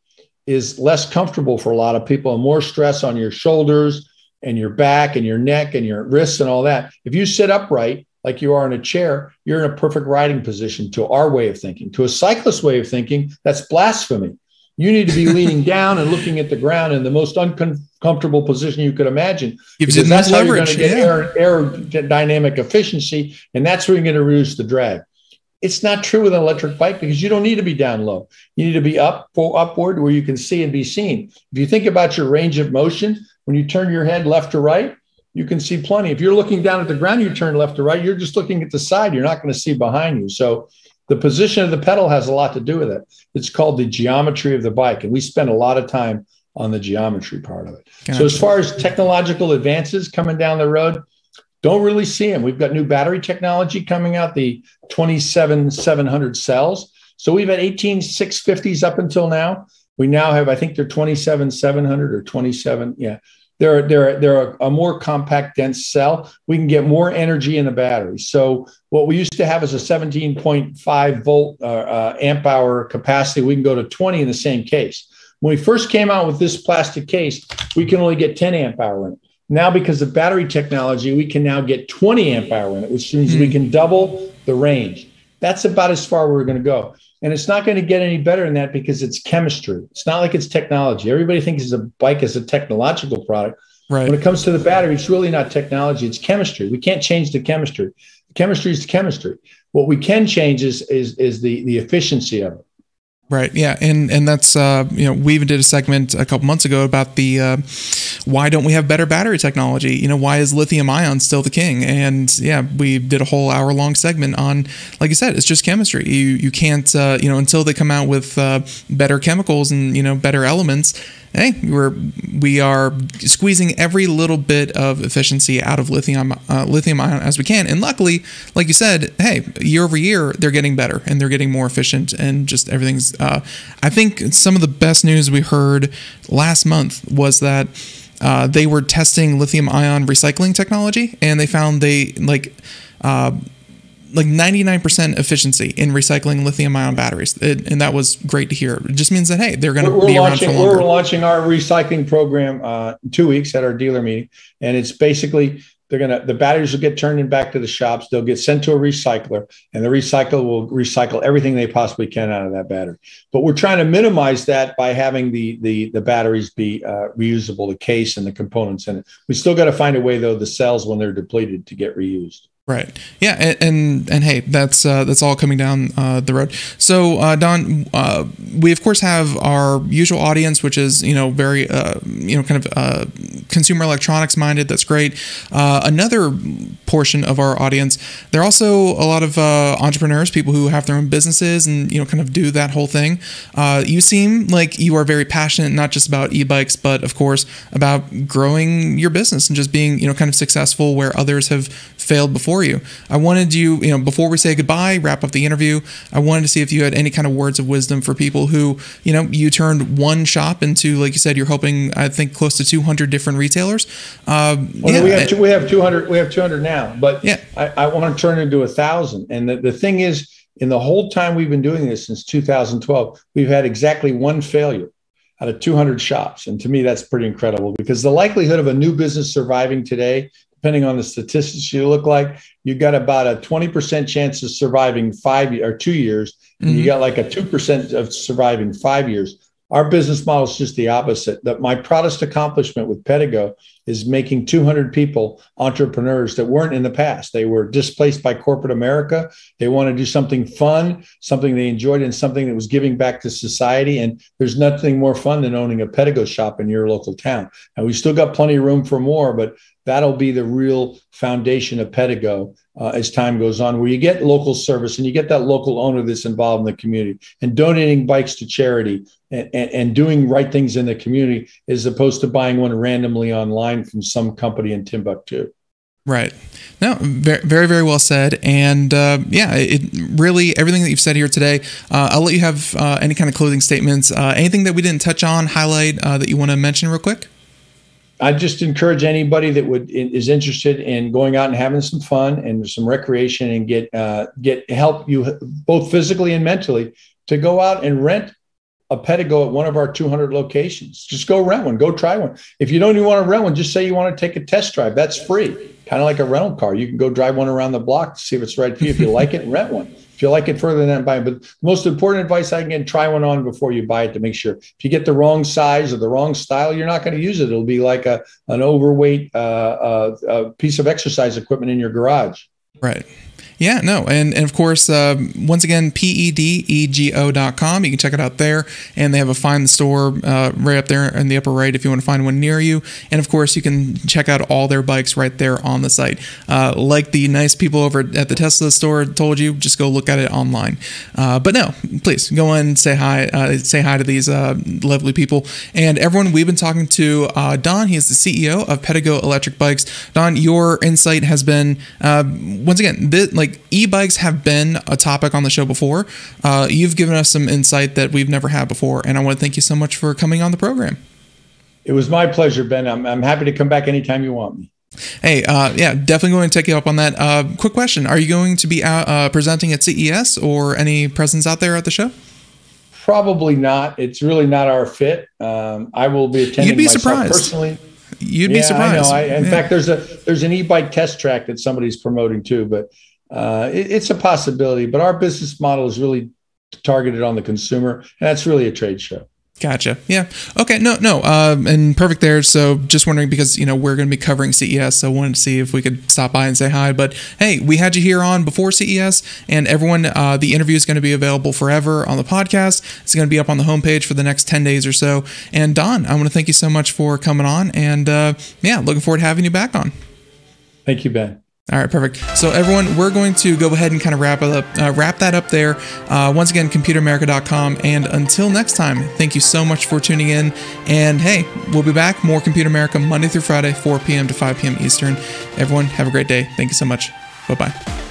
is less comfortable for a lot of people and more stress on your shoulders and your back and your neck and your wrists and all that. If you sit upright like you are in a chair, you're in a perfect riding position to our way of thinking. To a cyclist way of thinking, that's blasphemy. You need to be leaning down and looking at the ground in the most uncomfortable position you could imagine. because that's how you're going to get yeah. aer- aerodynamic efficiency, and that's where you're going to reduce the drag. It's not true with an electric bike because you don't need to be down low. You need to be up for upward where you can see and be seen. If you think about your range of motion, when you turn your head left to right, you can see plenty. If you're looking down at the ground, you turn left to right, you're just looking at the side. You're not going to see behind you. So the position of the pedal has a lot to do with it. It's called the geometry of the bike. And we spend a lot of time on the geometry part of it. Gotcha. So as far as technological advances coming down the road, don't really see them. We've got new battery technology coming out, the 27700 cells. So we've had 18 650s up until now. We now have, I think they're 27 700 or 27. Yeah. They're, they're, they're a, a, more compact, dense cell. We can get more energy in the battery. So, what we used to have is a 17.5 volt uh, uh, amp hour capacity. We can go to 20 in the same case. When we first came out with this plastic case, we can only get 10 amp hour in it. Now, because of battery technology, we can now get 20 amp hour in it, which means mm. we hmm. can double the range. That's about as far we're going to go. And it's not going to get any better than that because it's chemistry. It's not like it's technology. Everybody thinks a bike is a technological product. Right. When it comes to the battery, it's really not technology, it's chemistry. We can't change the chemistry. The chemistry is the chemistry. What we can change is is is the the efficiency of it. Right. Yeah. And and that's uh, you know we even did a segment a couple months ago about the uh, why don't we have better battery technology? You know why is lithium ion still the king? And yeah, we did a whole hour long segment on like you said, it's just chemistry. You you can't uh, you know until they come out with uh, better chemicals and you know better elements hey, we're we are squeezing every little bit of efficiency out of lithium uh, lithium ion as we can. And luckily, like you said, hey, year over year they're getting better and they're getting more efficient and just everything's. Uh, I think some of the best news we heard last month was that. Uh, they were testing lithium ion recycling technology and they found they like uh, like 99% efficiency in recycling lithium ion batteries. It, and that was great to hear. It just means that, hey, they're going to be launching, around for longer. We're launching our recycling program uh, two weeks at our dealer meeting. And it's basically, they're going to, the batteries will get turned in back to the shops. They'll get sent to a recycler and the recycler will recycle everything they possibly can out of that battery. But we're trying to minimize that by having the, the, the batteries be uh, reusable, the case and the components in it. We still got to find a way though, the cells when they're depleted to get reused. Right. Yeah, and and, and hey, that's uh, that's all coming down uh, the road. So, uh, Don, uh, we of course have our usual audience, which is you know very uh, you know kind of uh, consumer electronics minded. That's great. another portion of our audience, they're also a lot of entrepreneurs, people who have their own businesses and you know kind of do that whole thing. you seem like you are very passionate, not just about e-bikes, but of course about growing your business and just being you know kind of successful where others have failed before you. I wanted you, you know, before we say goodbye, wrap up the interview, I wanted to see if you had any kind of words of wisdom for people who, you know, you turned one shop into, like you said, you're hoping, I think, close to 200 different retailers. Uh, well, yeah, we have two, we have 200 we have 200 now, but yeah, I, I want to turn it into a thousand. And the, the thing is, in the whole time we've been doing this since 2012, we've had exactly one failure out of 200 shops. And to me, that's pretty incredible because the likelihood of a new business surviving today, depending on the statistics you look like, you've got about a 20% chance of surviving five or two years. Mm-hmm. And you mm-hmm. got like a 2% of surviving five years. Our business model is just the opposite. That my proudest accomplishment with Pedego is making 200 people entrepreneurs that weren't in the past. They were displaced by corporate America. They want to do something fun, something they enjoyed, and something that was giving back to society. And there's nothing more fun than owning a Pedego shop in your local town. And we still got plenty of room for more, but that'll be the real foundation of Pedego uh, as time goes on, where you get local service and you get that local owner that's involved in the community and donating bikes to charity and, and, and doing right things in the community as opposed to buying one randomly online from some company in Timbuktu. Right. No, very, very, very well said. And uh, yeah, it really everything that you've said here today. Uh, I'll let you have uh, any kind of closing statements. Uh, anything that we didn't touch on, highlight uh, that you want to mention real quick. I just encourage anybody that would is interested in going out and having some fun and some recreation and get uh, get help you both physically and mentally to go out and rent a Pedego at one of our 200 locations. Just go rent one, go try one. If you don't even want to rent one, just say you want to take a test drive. That's free, kind of like a rental car. You can go drive one around the block to see if it's right for you. If you like it, rent one. If you like it further than that, buy it. But the most important advice I can get, try one on before you buy it to make sure. If you get the wrong size or the wrong style, you're not going to use it. It'll be like a an overweight uh, uh, uh, piece of exercise equipment in your garage. Right. Yeah, no. And, and of course, uh, once again, pedego.com. You can check it out there. And they have a find the store uh, right up there in the upper right if you want to find one near you. And of course, you can check out all their bikes right there on the site. Uh, like the nice people over at the Tesla store told you, just go look at it online. Uh, but no, please go and say hi. Uh, say hi to these uh, lovely people. And everyone, we've been talking to Don. He is the CEO of Pedego Electric Bikes. Don, your insight has been, once again, this, like e-bikes have been a topic on the show before. Uh, you've given us some insight that we've never had before, and I want to thank you so much for coming on the program. It was my pleasure, Ben. I'm, I'm happy to come back anytime you want me. Hey, uh, yeah, definitely going to take you up on that. Uh, quick question: Are you going to be out, uh, presenting at CES or any presence out there at the show? Probably not. It's really not our fit. Um, I will be attending. You'd be surprised personally. You'd yeah, be surprised. I know. I, in yeah. fact, there's a there's an e-bike test track that somebody's promoting too, but uh, it, it's a possibility, but our business model is really targeted on the consumer, and that's really a trade show. Gotcha. Yeah. Okay. No. No. Um, and perfect there. So just wondering because you know we're going to be covering CES, so wanted to see if we could stop by and say hi. But hey, we had you here on before CES, and everyone, uh, the interview is going to be available forever on the podcast. It's going to be up on the homepage for the next ten days or so. And Don, I want to thank you so much for coming on, and uh, yeah, looking forward to having you back on. Thank you, Ben. All right, perfect. So everyone, we're going to go ahead and kind of wrap it up, uh, wrap that up there. Uh, once again, computeramerica.com. And until next time, thank you so much for tuning in. And hey, we'll be back more Computer America Monday through Friday, 4 p.m. to 5 p.m. Eastern. Everyone, have a great day. Thank you so much. Bye bye.